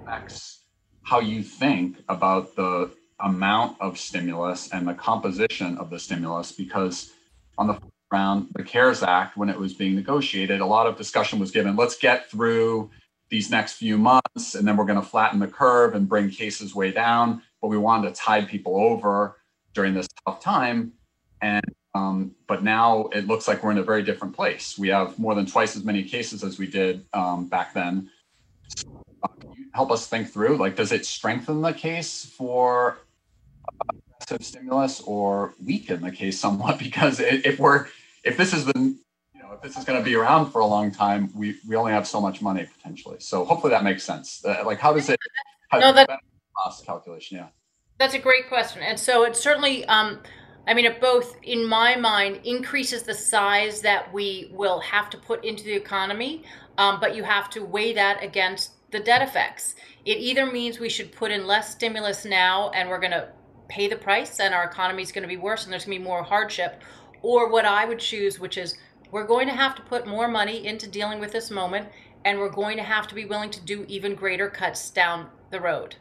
affects how you think about the amount of stimulus and the composition of the stimulus, because on the round, the CARES Act, when it was being negotiated, a lot of discussion was given. Let's get through these next few months, and then we're going to flatten the curve and bring cases way down. But we wanted to tide people over during this tough time. And um, but now it looks like we're in a very different place. We have more than twice as many cases as we did um, back then. Uh, help us think through, like, does it strengthen the case for aggressive stimulus or weaken the case somewhat? Because if we're, if this is the, you know, if this is going to be around for a long time, we we only have so much money potentially. So hopefully that makes sense. Uh, like, how does it? How no, that cost calculation. Yeah. That's a great question, and so it certainly. Um, I mean, it both, in my mind, increases the size that we will have to put into the economy, um, but you have to weigh that against the debt effects. It either means we should put in less stimulus now and we're going to pay the price and our economy is going to be worse and there's going to be more hardship, or what I would choose, which is we're going to have to put more money into dealing with this moment and we're going to have to be willing to do even greater cuts down the road.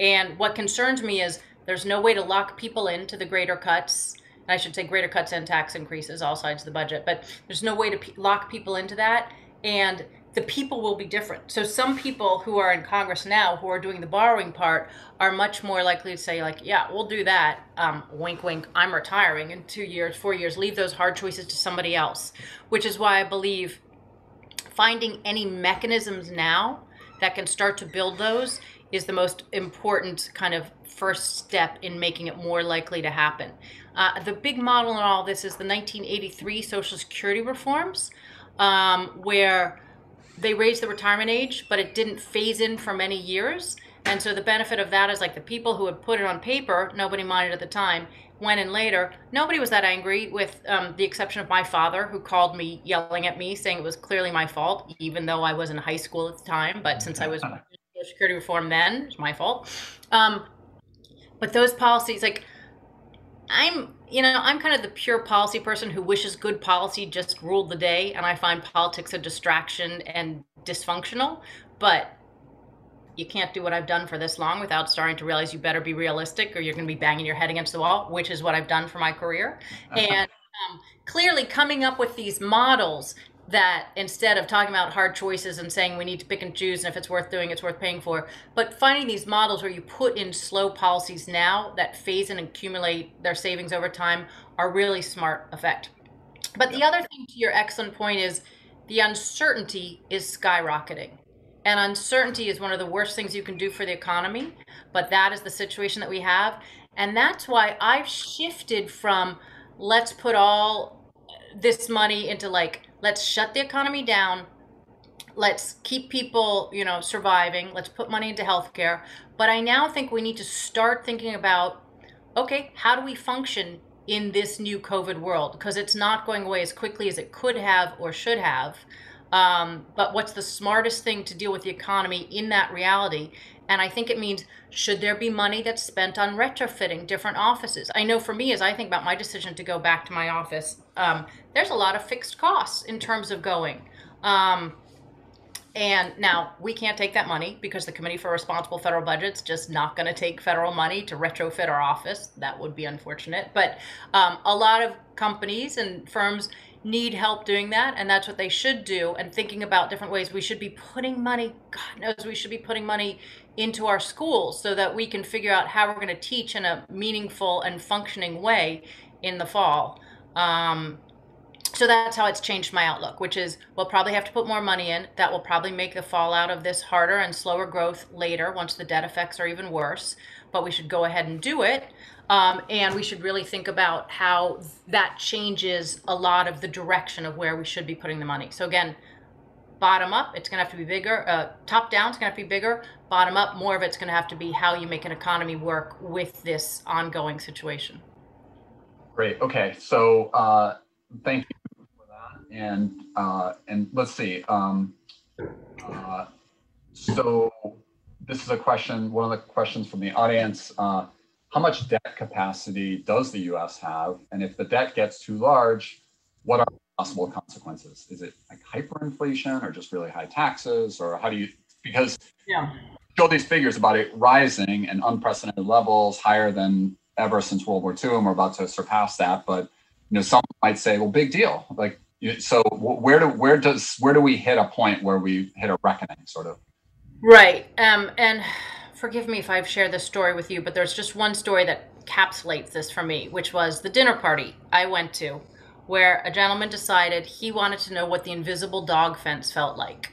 And what concerns me is there's no way to lock people into the greater cuts. I should say greater cuts and tax increases, all sides of the budget, but there's no way to p- lock people into that. And the people will be different. So some people who are in Congress now, who are doing the borrowing part, are much more likely to say, like, yeah, we'll do that. Um, wink, wink. I'm retiring in two years, four years. Leave those hard choices to somebody else. Which is why I believe finding any mechanisms now that can start to build those is the most important kind of first step in making it more likely to happen. Uh, the big model in all this is the 1983 Social Security reforms, um, where they raised the retirement age, but it didn't phase in for many years. And so the benefit of that is like the people who had put it on paper, nobody minded at the time. Went in later, nobody was that angry, with um, the exception of my father, who called me yelling at me, saying it was clearly my fault, even though I was in high school at the time. But since I was security reform then, it's my fault. Um, but those policies, like I'm, you know, I'm kind of the pure policy person who wishes good policy just ruled the day, and I find politics a distraction and dysfunctional. But you can't do what I've done for this long without starting to realize you better be realistic, or you're going to be banging your head against the wall, which is what I've done for my career. And um, clearly, coming up with these models that instead of talking about hard choices and saying we need to pick and choose and if it's worth doing it's worth paying for but finding these models where you put in slow policies now that phase and accumulate their savings over time are really smart effect. But the other thing to your excellent point is the uncertainty is skyrocketing. And uncertainty is one of the worst things you can do for the economy but that is the situation that we have. And that's why i've shifted from let's put all this money into like let's shut the economy down. Let's keep people you know surviving. Let's put money into healthcare. But i now think we need to start thinking about okay how do we function in this new covid world? Because it's not going away as quickly as it could have or should have. Um, but what's the smartest thing to deal with the economy in that reality and I think it means should there be money that's spent on retrofitting different offices? I know for me, as I think about my decision to go back to my office, um, there's a lot of fixed costs in terms of going. Um, and now we can't take that money because the Committee for Responsible Federal Budget's just not going to take federal money to retrofit our office. That would be unfortunate. But um, a lot of companies and firms need help doing that and that's what they should do and thinking about different ways. We should be putting money god knows we should be putting money into our schools so that we can figure out how we're going to teach in a meaningful and functioning way in the fall. Um, so that's how it's changed my outlook which is we'll probably have to put more money in. That will probably make the fallout of this harder and slower growth later once the debt effects are even worse but we should go ahead and do it um, and we should really think about how that changes a lot of the direction of where we should be putting the money. So again, bottom up, it's going to have to be bigger. Uh, top down, it's going to have to be bigger. Bottom up, more of it's going to have to be how you make an economy work with this ongoing situation. Great. Okay. So uh, thank you for that. And uh, and let's see. Um, uh, so this is a question. One of the questions from the audience. Uh, how much debt capacity does the US have? And if the debt gets too large, what are possible consequences? Is it like hyperinflation or just really high taxes? Or how do you, because yeah. show these figures about it rising and unprecedented levels higher than ever since World War II, and we're about to surpass that. But you know, some might say, well, big deal. Like, so where do where does where do we hit a point where we hit a reckoning, sort of? Right. Um, and forgive me if I've shared this story with you, but there's just one story that encapsulates this for me, which was the dinner party I went to, where a gentleman decided he wanted to know what the invisible dog fence felt like.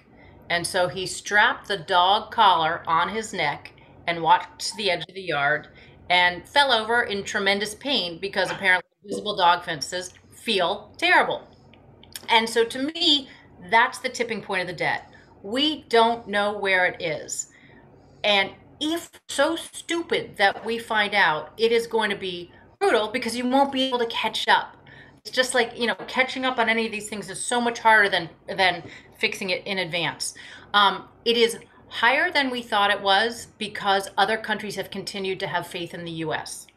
And so he strapped the dog collar on his neck and walked to the edge of the yard and fell over in tremendous pain because apparently invisible dog fences feel terrible. And so to me, that's the tipping point of the debt. We don't know where it is. And if so stupid that we find out, it is going to be brutal because you won't be able to catch up. It's just like, you know, catching up on any of these things is so much harder than than fixing it in advance. Um, it is higher than we thought it was because other countries have continued to have faith in the U.S.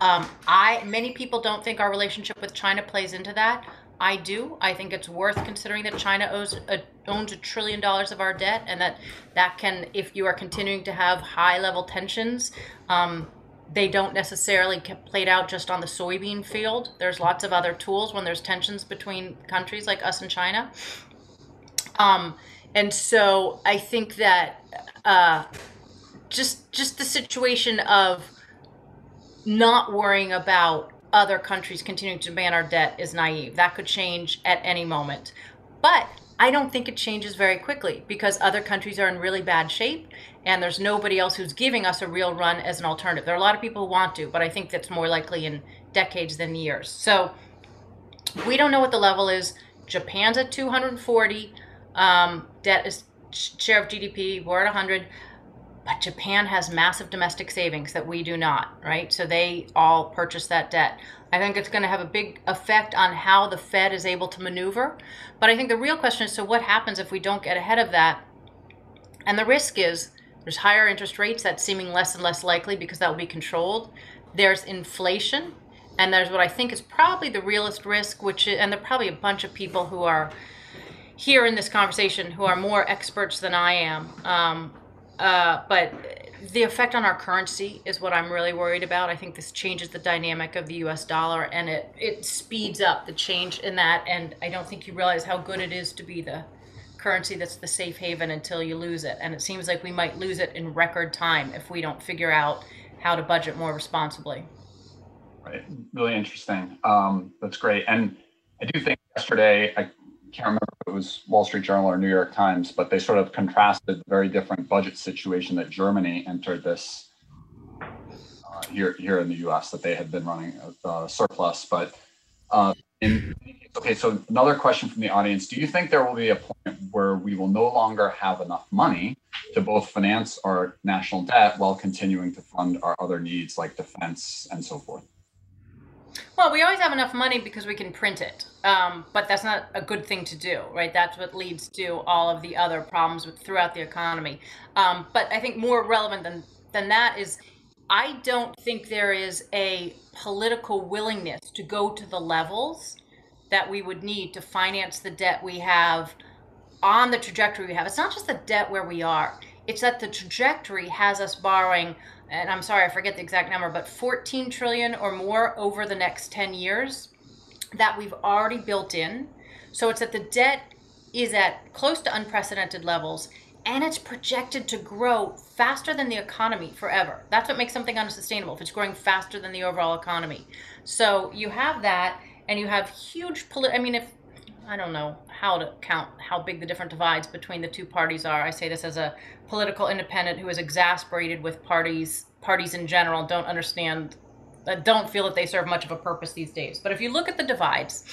Um, I many people don't think our relationship with China plays into that. I do. I think it's worth considering that China owes a, owns a trillion dollars of our debt, and that that can, if you are continuing to have high level tensions, um, they don't necessarily get played out just on the soybean field. There's lots of other tools when there's tensions between countries like us and China. Um, and so I think that uh, just just the situation of not worrying about other countries continuing to demand our debt is naive. That could change at any moment. But I don't think it changes very quickly because other countries are in really bad shape and there's nobody else who's giving us a real run as an alternative. There are a lot of people who want to, but I think that's more likely in decades than years. So we don't know what the level is. Japan's at 240. Um, debt is share of GDP. We're at 100. But Japan has massive domestic savings that we do not, right? So they all purchase that debt. I think it's going to have a big effect on how the Fed is able to maneuver. But I think the real question is so what happens if we don't get ahead of that? And the risk is there's higher interest rates, that's seeming less and less likely because that will be controlled. There's inflation, and there's what I think is probably the realest risk, which is, and there are probably a bunch of people who are here in this conversation who are more experts than I am. Um, uh, but the effect on our currency is what I'm really worried about. I think this changes the dynamic of the US dollar and it, it speeds up the change in that. And I don't think you realize how good it is to be the currency that's the safe haven until you lose it. And it seems like we might lose it in record time if we don't figure out how to budget more responsibly. Right. Really interesting. Um, that's great. And I do think yesterday, I can't remember if it was Wall Street Journal or New York Times, but they sort of contrasted the very different budget situation that Germany entered this uh, here here in the U.S. that they had been running a, a surplus. But uh, in, okay, so another question from the audience: Do you think there will be a point where we will no longer have enough money to both finance our national debt while continuing to fund our other needs like defense and so forth? Well, we always have enough money because we can print it, um, but that's not a good thing to do, right? That's what leads to all of the other problems with, throughout the economy. Um, but I think more relevant than than that is, I don't think there is a political willingness to go to the levels that we would need to finance the debt we have on the trajectory we have. It's not just the debt where we are; it's that the trajectory has us borrowing and I'm sorry, I forget the exact number, but 14 trillion or more over the next 10 years that we've already built in. So it's that the debt is at close to unprecedented levels and it's projected to grow faster than the economy forever. That's what makes something unsustainable if it's growing faster than the overall economy. So you have that and you have huge polit- I mean if I don't know how to count how big the different divides between the two parties are. I say this as a political independent who is exasperated with parties parties in general don't understand uh, don't feel that they serve much of a purpose these days. But if you look at the divides,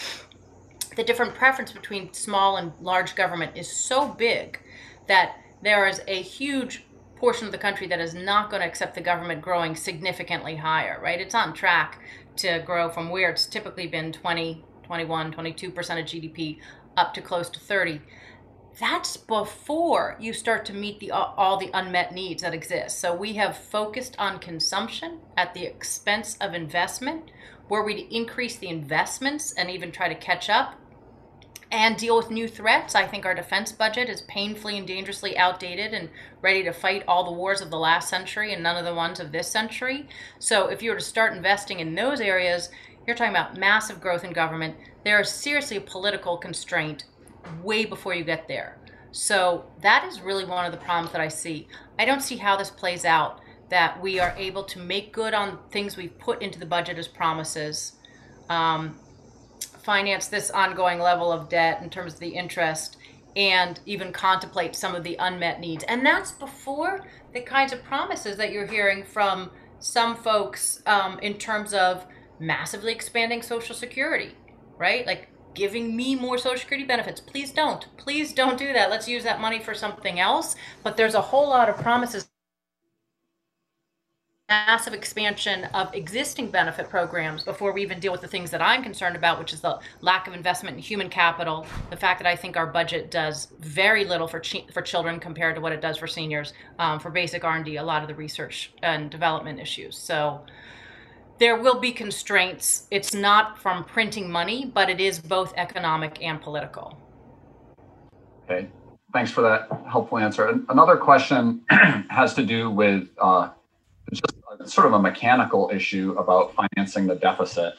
the different preference between small and large government is so big that there is a huge portion of the country that is not going to accept the government growing significantly higher, right? It's on track to grow from where it's typically been 20 21, 22% of GDP up to close to 30. That's before you start to meet the all the unmet needs that exist. So we have focused on consumption at the expense of investment. Where we'd increase the investments and even try to catch up and deal with new threats. I think our defense budget is painfully and dangerously outdated and ready to fight all the wars of the last century and none of the ones of this century. So if you were to start investing in those areas, you're talking about massive growth in government. There is seriously a political constraint way before you get there. So that is really one of the problems that I see. I don't see how this plays out that we are able to make good on things we've put into the budget as promises, um, finance this ongoing level of debt in terms of the interest, and even contemplate some of the unmet needs. And that's before the kinds of promises that you're hearing from some folks um, in terms of massively expanding Social Security, right? Like giving me more Social Security benefits. Please don't. Please don't do that. Let's use that money for something else. But there's a whole lot of promises massive expansion of existing benefit programs before we even deal with the things that I'm concerned about, which is the lack of investment in human capital, the fact that I think our budget does very little for ch- for children compared to what it does for seniors, um, for basic R&D, a lot of the research and development issues. So there will be constraints. It's not from printing money, but it is both economic and political. Okay, thanks for that helpful answer. Another question has to do with uh, just sort of a mechanical issue about financing the deficit.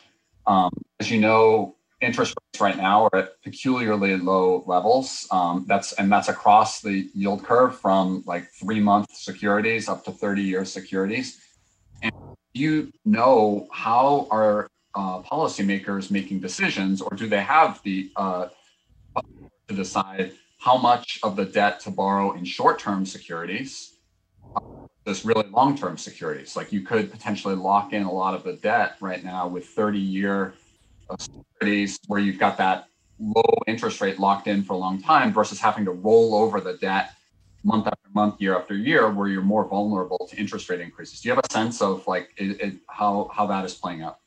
Um, as you know, interest rates right now are at peculiarly low levels. Um, that's and that's across the yield curve from like three month securities up to 30 year securities you know how are uh, policymakers making decisions, or do they have the uh, to decide how much of the debt to borrow in short-term securities, this really long-term securities? Like you could potentially lock in a lot of the debt right now with 30-year uh, securities, where you've got that low interest rate locked in for a long time, versus having to roll over the debt month after month, year after year, where you're more vulnerable to interest rate increases. Do you have a sense of like it, it, how how that is playing out?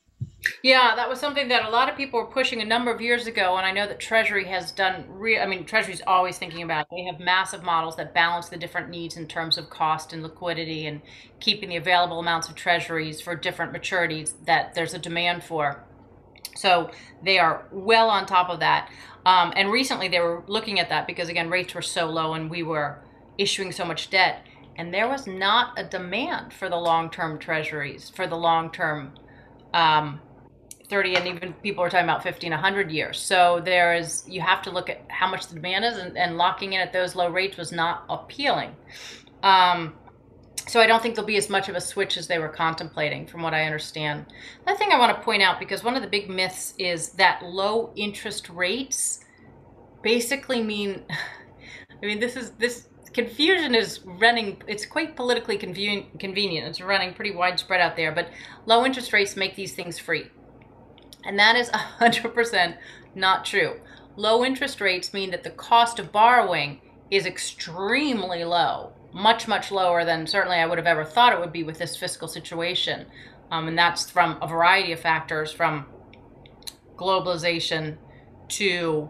Yeah, that was something that a lot of people were pushing a number of years ago, and I know that Treasury has done. Re- I mean, Treasury's always thinking about. It. They have massive models that balance the different needs in terms of cost and liquidity, and keeping the available amounts of Treasuries for different maturities that there's a demand for. So they are well on top of that. Um, and recently they were looking at that because again rates were so low and we were issuing so much debt, and there was not a demand for the long-term Treasuries for the long-term. Um, 30 and even people are talking about 50 and 100 years. So there is you have to look at how much the demand is and, and locking in at those low rates was not appealing. Um, so i don't think there'll be as much of a switch as they were contemplating from what i understand. Another thing i want to point out because one of the big myths is that low interest rates basically mean i mean this is this confusion is running it's quite politically convenient convenient it's running pretty widespread out there but low interest rates make these things free and that is 100% not true. Low interest rates mean that the cost of borrowing is extremely low, much, much lower than certainly I would have ever thought it would be with this fiscal situation. Um, and that's from a variety of factors from globalization to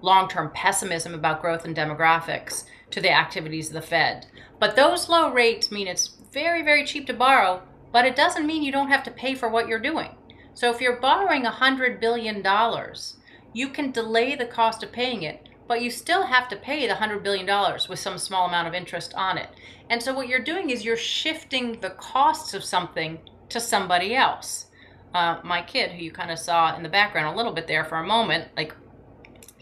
long term pessimism about growth and demographics to the activities of the Fed. But those low rates mean it's very, very cheap to borrow, but it doesn't mean you don't have to pay for what you're doing. So if you're borrowing $100 billion, you can delay the cost of paying it, but you still have to pay the $100 billion with some small amount of interest on it. And so what you're doing is you're shifting the costs of something to somebody else. Uh, my kid, who you kind of saw in the background a little bit there for a moment, like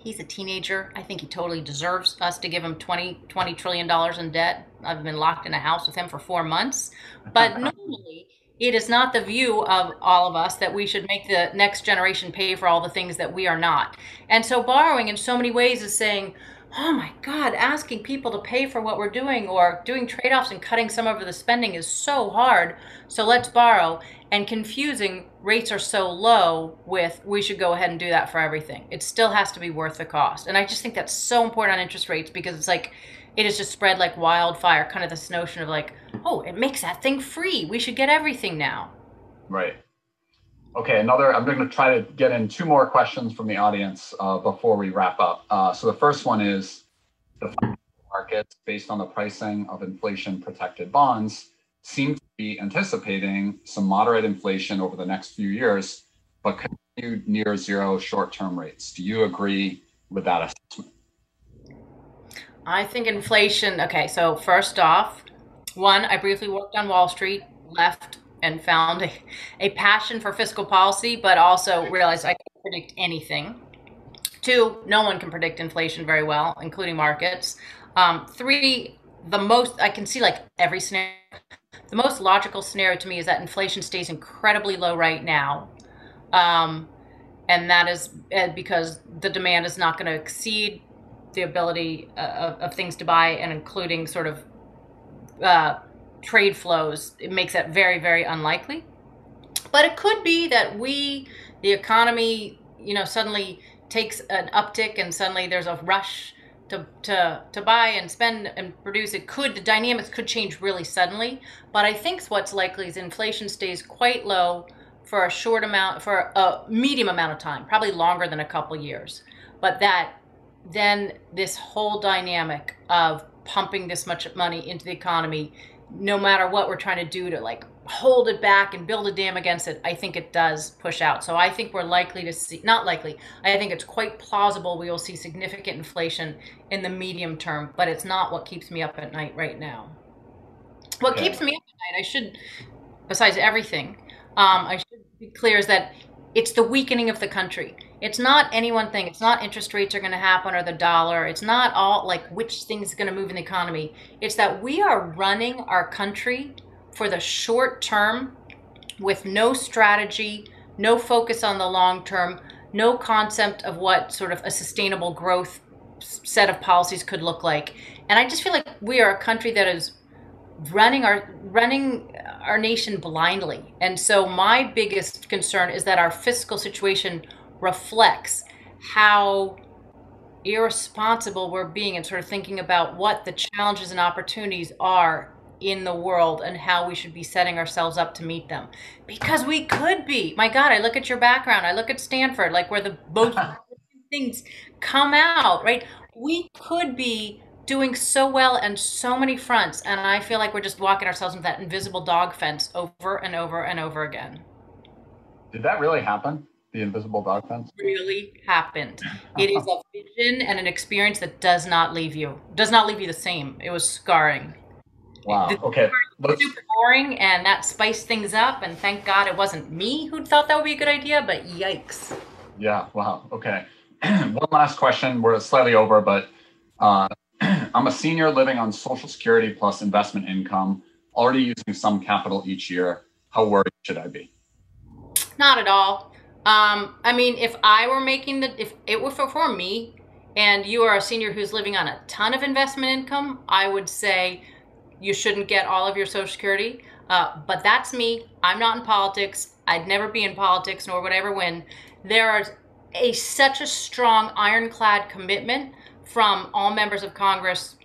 he's a teenager. I think he totally deserves us to give him 20, 20 trillion dollars in debt. I've been locked in a house with him for four months. But normally it is not the view of all of us that we should make the next generation pay for all the things that we are not. And so borrowing in so many ways is saying, oh my God, asking people to pay for what we're doing or doing trade offs and cutting some of the spending is so hard. So let's borrow. And confusing rates are so low with we should go ahead and do that for everything. It still has to be worth the cost. And I just think that's so important on interest rates because it's like, it has just spread like wildfire, kind of this notion of like, oh, it makes that thing free. We should get everything now. Right. Okay, another, I'm going to try to get in two more questions from the audience uh, before we wrap up. Uh, so the first one is the markets, based on the pricing of inflation protected bonds, seem to be anticipating some moderate inflation over the next few years, but continued near zero short term rates. Do you agree with that assessment? I think inflation, okay, so first off, one, I briefly worked on Wall Street, left, and found a, a passion for fiscal policy, but also realized I can't predict anything. Two, no one can predict inflation very well, including markets. Um, three, the most, I can see like every scenario. The most logical scenario to me is that inflation stays incredibly low right now. Um, and that is uh, because the demand is not going to exceed the ability uh, of, of, things to buy and including sort of uh, trade flows, it makes that very, very unlikely. But it could be that we, the economy, you know, suddenly takes an uptick and suddenly there's a rush to, to, to buy and spend and produce. It could, the dynamics could change really suddenly. But I think what's likely is inflation stays quite low for a short amount, for a medium amount of time, probably longer than a couple years. But that then this whole dynamic of pumping this much money into the economy, no matter what we're trying to do to like hold it back and build a dam against it, I think it does push out. So I think we're likely to see, not likely, I think it's quite plausible we will see significant inflation in the medium term, but it's not what keeps me up at night right now. What okay. keeps me up at night, I should, besides everything, um, I should be clear is that it's the weakening of the country. It's not any one thing. It's not interest rates are going to happen or the dollar. It's not all like which thing's going to move in the economy. It's that we are running our country for the short term with no strategy, no focus on the long term, no concept of what sort of a sustainable growth set of policies could look like. And I just feel like we are a country that is running our running our nation blindly. And so my biggest concern is that our fiscal situation reflects how irresponsible we're being and sort of thinking about what the challenges and opportunities are in the world and how we should be setting ourselves up to meet them. Because we could be. My God, I look at your background, I look at Stanford, like where the both things come out, right? We could be doing so well on so many fronts, and I feel like we're just walking ourselves into that invisible dog fence over and over and over again. Did that really happen? The invisible dog fence? Really happened. It is a vision and an experience that does not leave you, does not leave you the same. It was scarring. Wow. Okay. Let's... Super boring, and that spiced things up. And thank God it wasn't me who thought that would be a good idea. But yikes. Yeah. Wow. Okay. One last question. We're slightly over, but uh, I'm a senior living on Social Security plus investment income, already using some capital each year. How worried should I be? Not at all. Um, I mean, if I were making the, if it were for, for me, and you are a senior who's living on a ton of investment income, I would say you shouldn't get all of your Social Security. Uh, but that's me. I'm not in politics. I'd never be in politics, nor would I ever win. There is a such a strong ironclad commitment from all members of Congress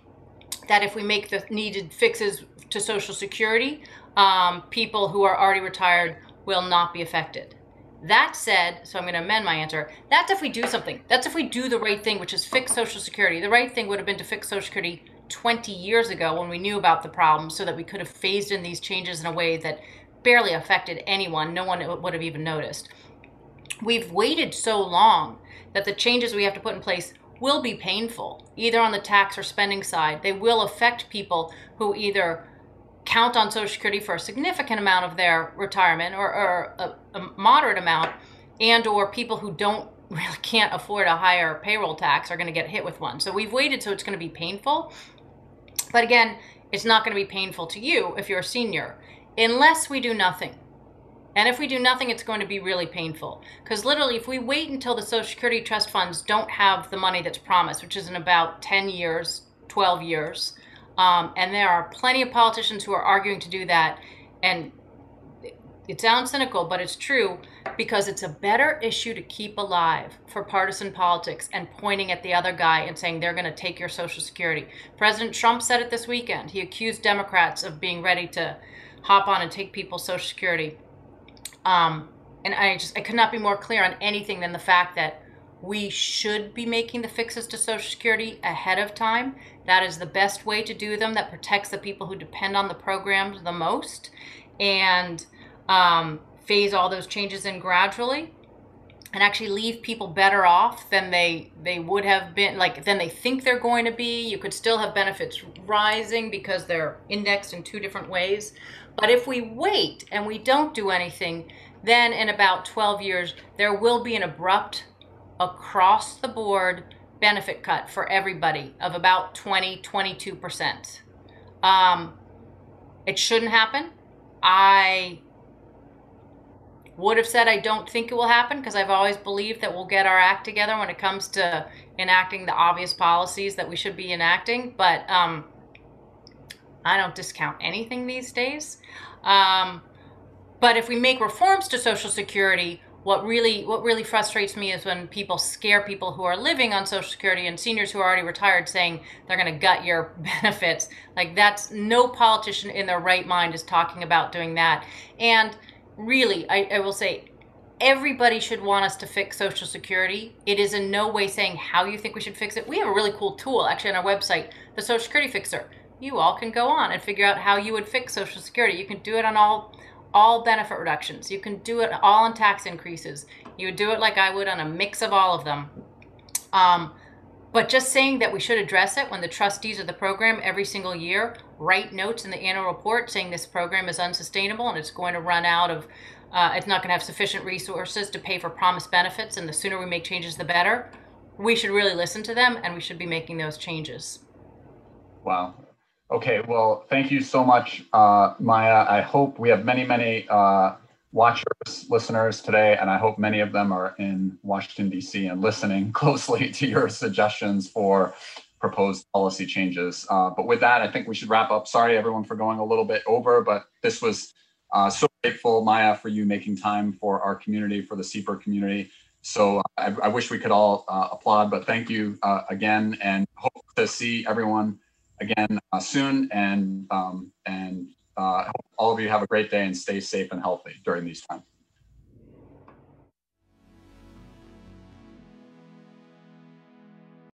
that if we make the needed fixes to Social Security, um, people who are already retired will not be affected. That said, so I'm going to amend my answer. That's if we do something. That's if we do the right thing, which is fix Social Security. The right thing would have been to fix Social Security 20 years ago when we knew about the problem so that we could have phased in these changes in a way that barely affected anyone. No one would have even noticed. We've waited so long that the changes we have to put in place will be painful, either on the tax or spending side. They will affect people who either count on Social Security for a significant amount of their retirement or, or a, a moderate amount, and or people who don't really can't afford a higher payroll tax are going to get hit with one. So we've waited so it's going to be painful. But again, it's not going to be painful to you if you're a senior, unless we do nothing. And if we do nothing, it's going to be really painful. Because literally, if we wait until the Social Security trust funds don't have the money that's promised, which is in about 10 years, 12 years, um, and there are plenty of politicians who are arguing to do that, and it sounds cynical, but it's true because it's a better issue to keep alive for partisan politics and pointing at the other guy and saying they're going to take your Social Security. President Trump said it this weekend. He accused Democrats of being ready to hop on and take people's Social Security. Um, and I just I could not be more clear on anything than the fact that we should be making the fixes to Social Security ahead of time. That is the best way to do them. That protects the people who depend on the programs the most. And um, phase all those changes in gradually and actually leave people better off than they they would have been like than they think they're going to be. You could still have benefits rising because they're indexed in two different ways. But if we wait and we don't do anything then in about 12 years there will be an abrupt across the board benefit cut for everybody of about 20 22% um, it shouldn't happen. I would have said I don't think it will happen because I've always believed that we'll get our act together when it comes to enacting the obvious policies that we should be enacting. But um, I don't discount anything these days. Um, but if we make reforms to Social Security, what really what really frustrates me is when people scare people who are living on Social Security and seniors who are already retired, saying they're going to gut your benefits. Like that's no politician in their right mind is talking about doing that. And really, I, I will say, everybody should want us to fix Social Security. It is in no way saying how you think we should fix it. We have a really cool tool actually on our website, the Social Security Fixer. You all can go on and figure out how you would fix Social Security. You can do it on all all benefit reductions. You can do it all on tax increases. You would do it like I would on a mix of all of them. Um, but just saying that we should address it when the trustees of the program every single year write notes in the annual report saying this program is unsustainable and it's going to run out of, uh, it's not going to have sufficient resources to pay for promised benefits, and the sooner we make changes, the better. We should really listen to them and we should be making those changes. Wow. Okay. Well, thank you so much, uh, Maya. I hope we have many, many uh, watchers, listeners today, and I hope many of them are in Washington, D.C. and listening closely to your suggestions for proposed policy changes. Uh, but with that, I think we should wrap up. Sorry, everyone, for going a little bit over, but this was uh, so grateful, Maya, for you making time for our community, for the SIEPR community. so I, I wish we could all uh, applaud, but thank you uh, again, and hope to see everyone again uh, soon. And um, and uh, all of you have a great day and stay safe and healthy during these times.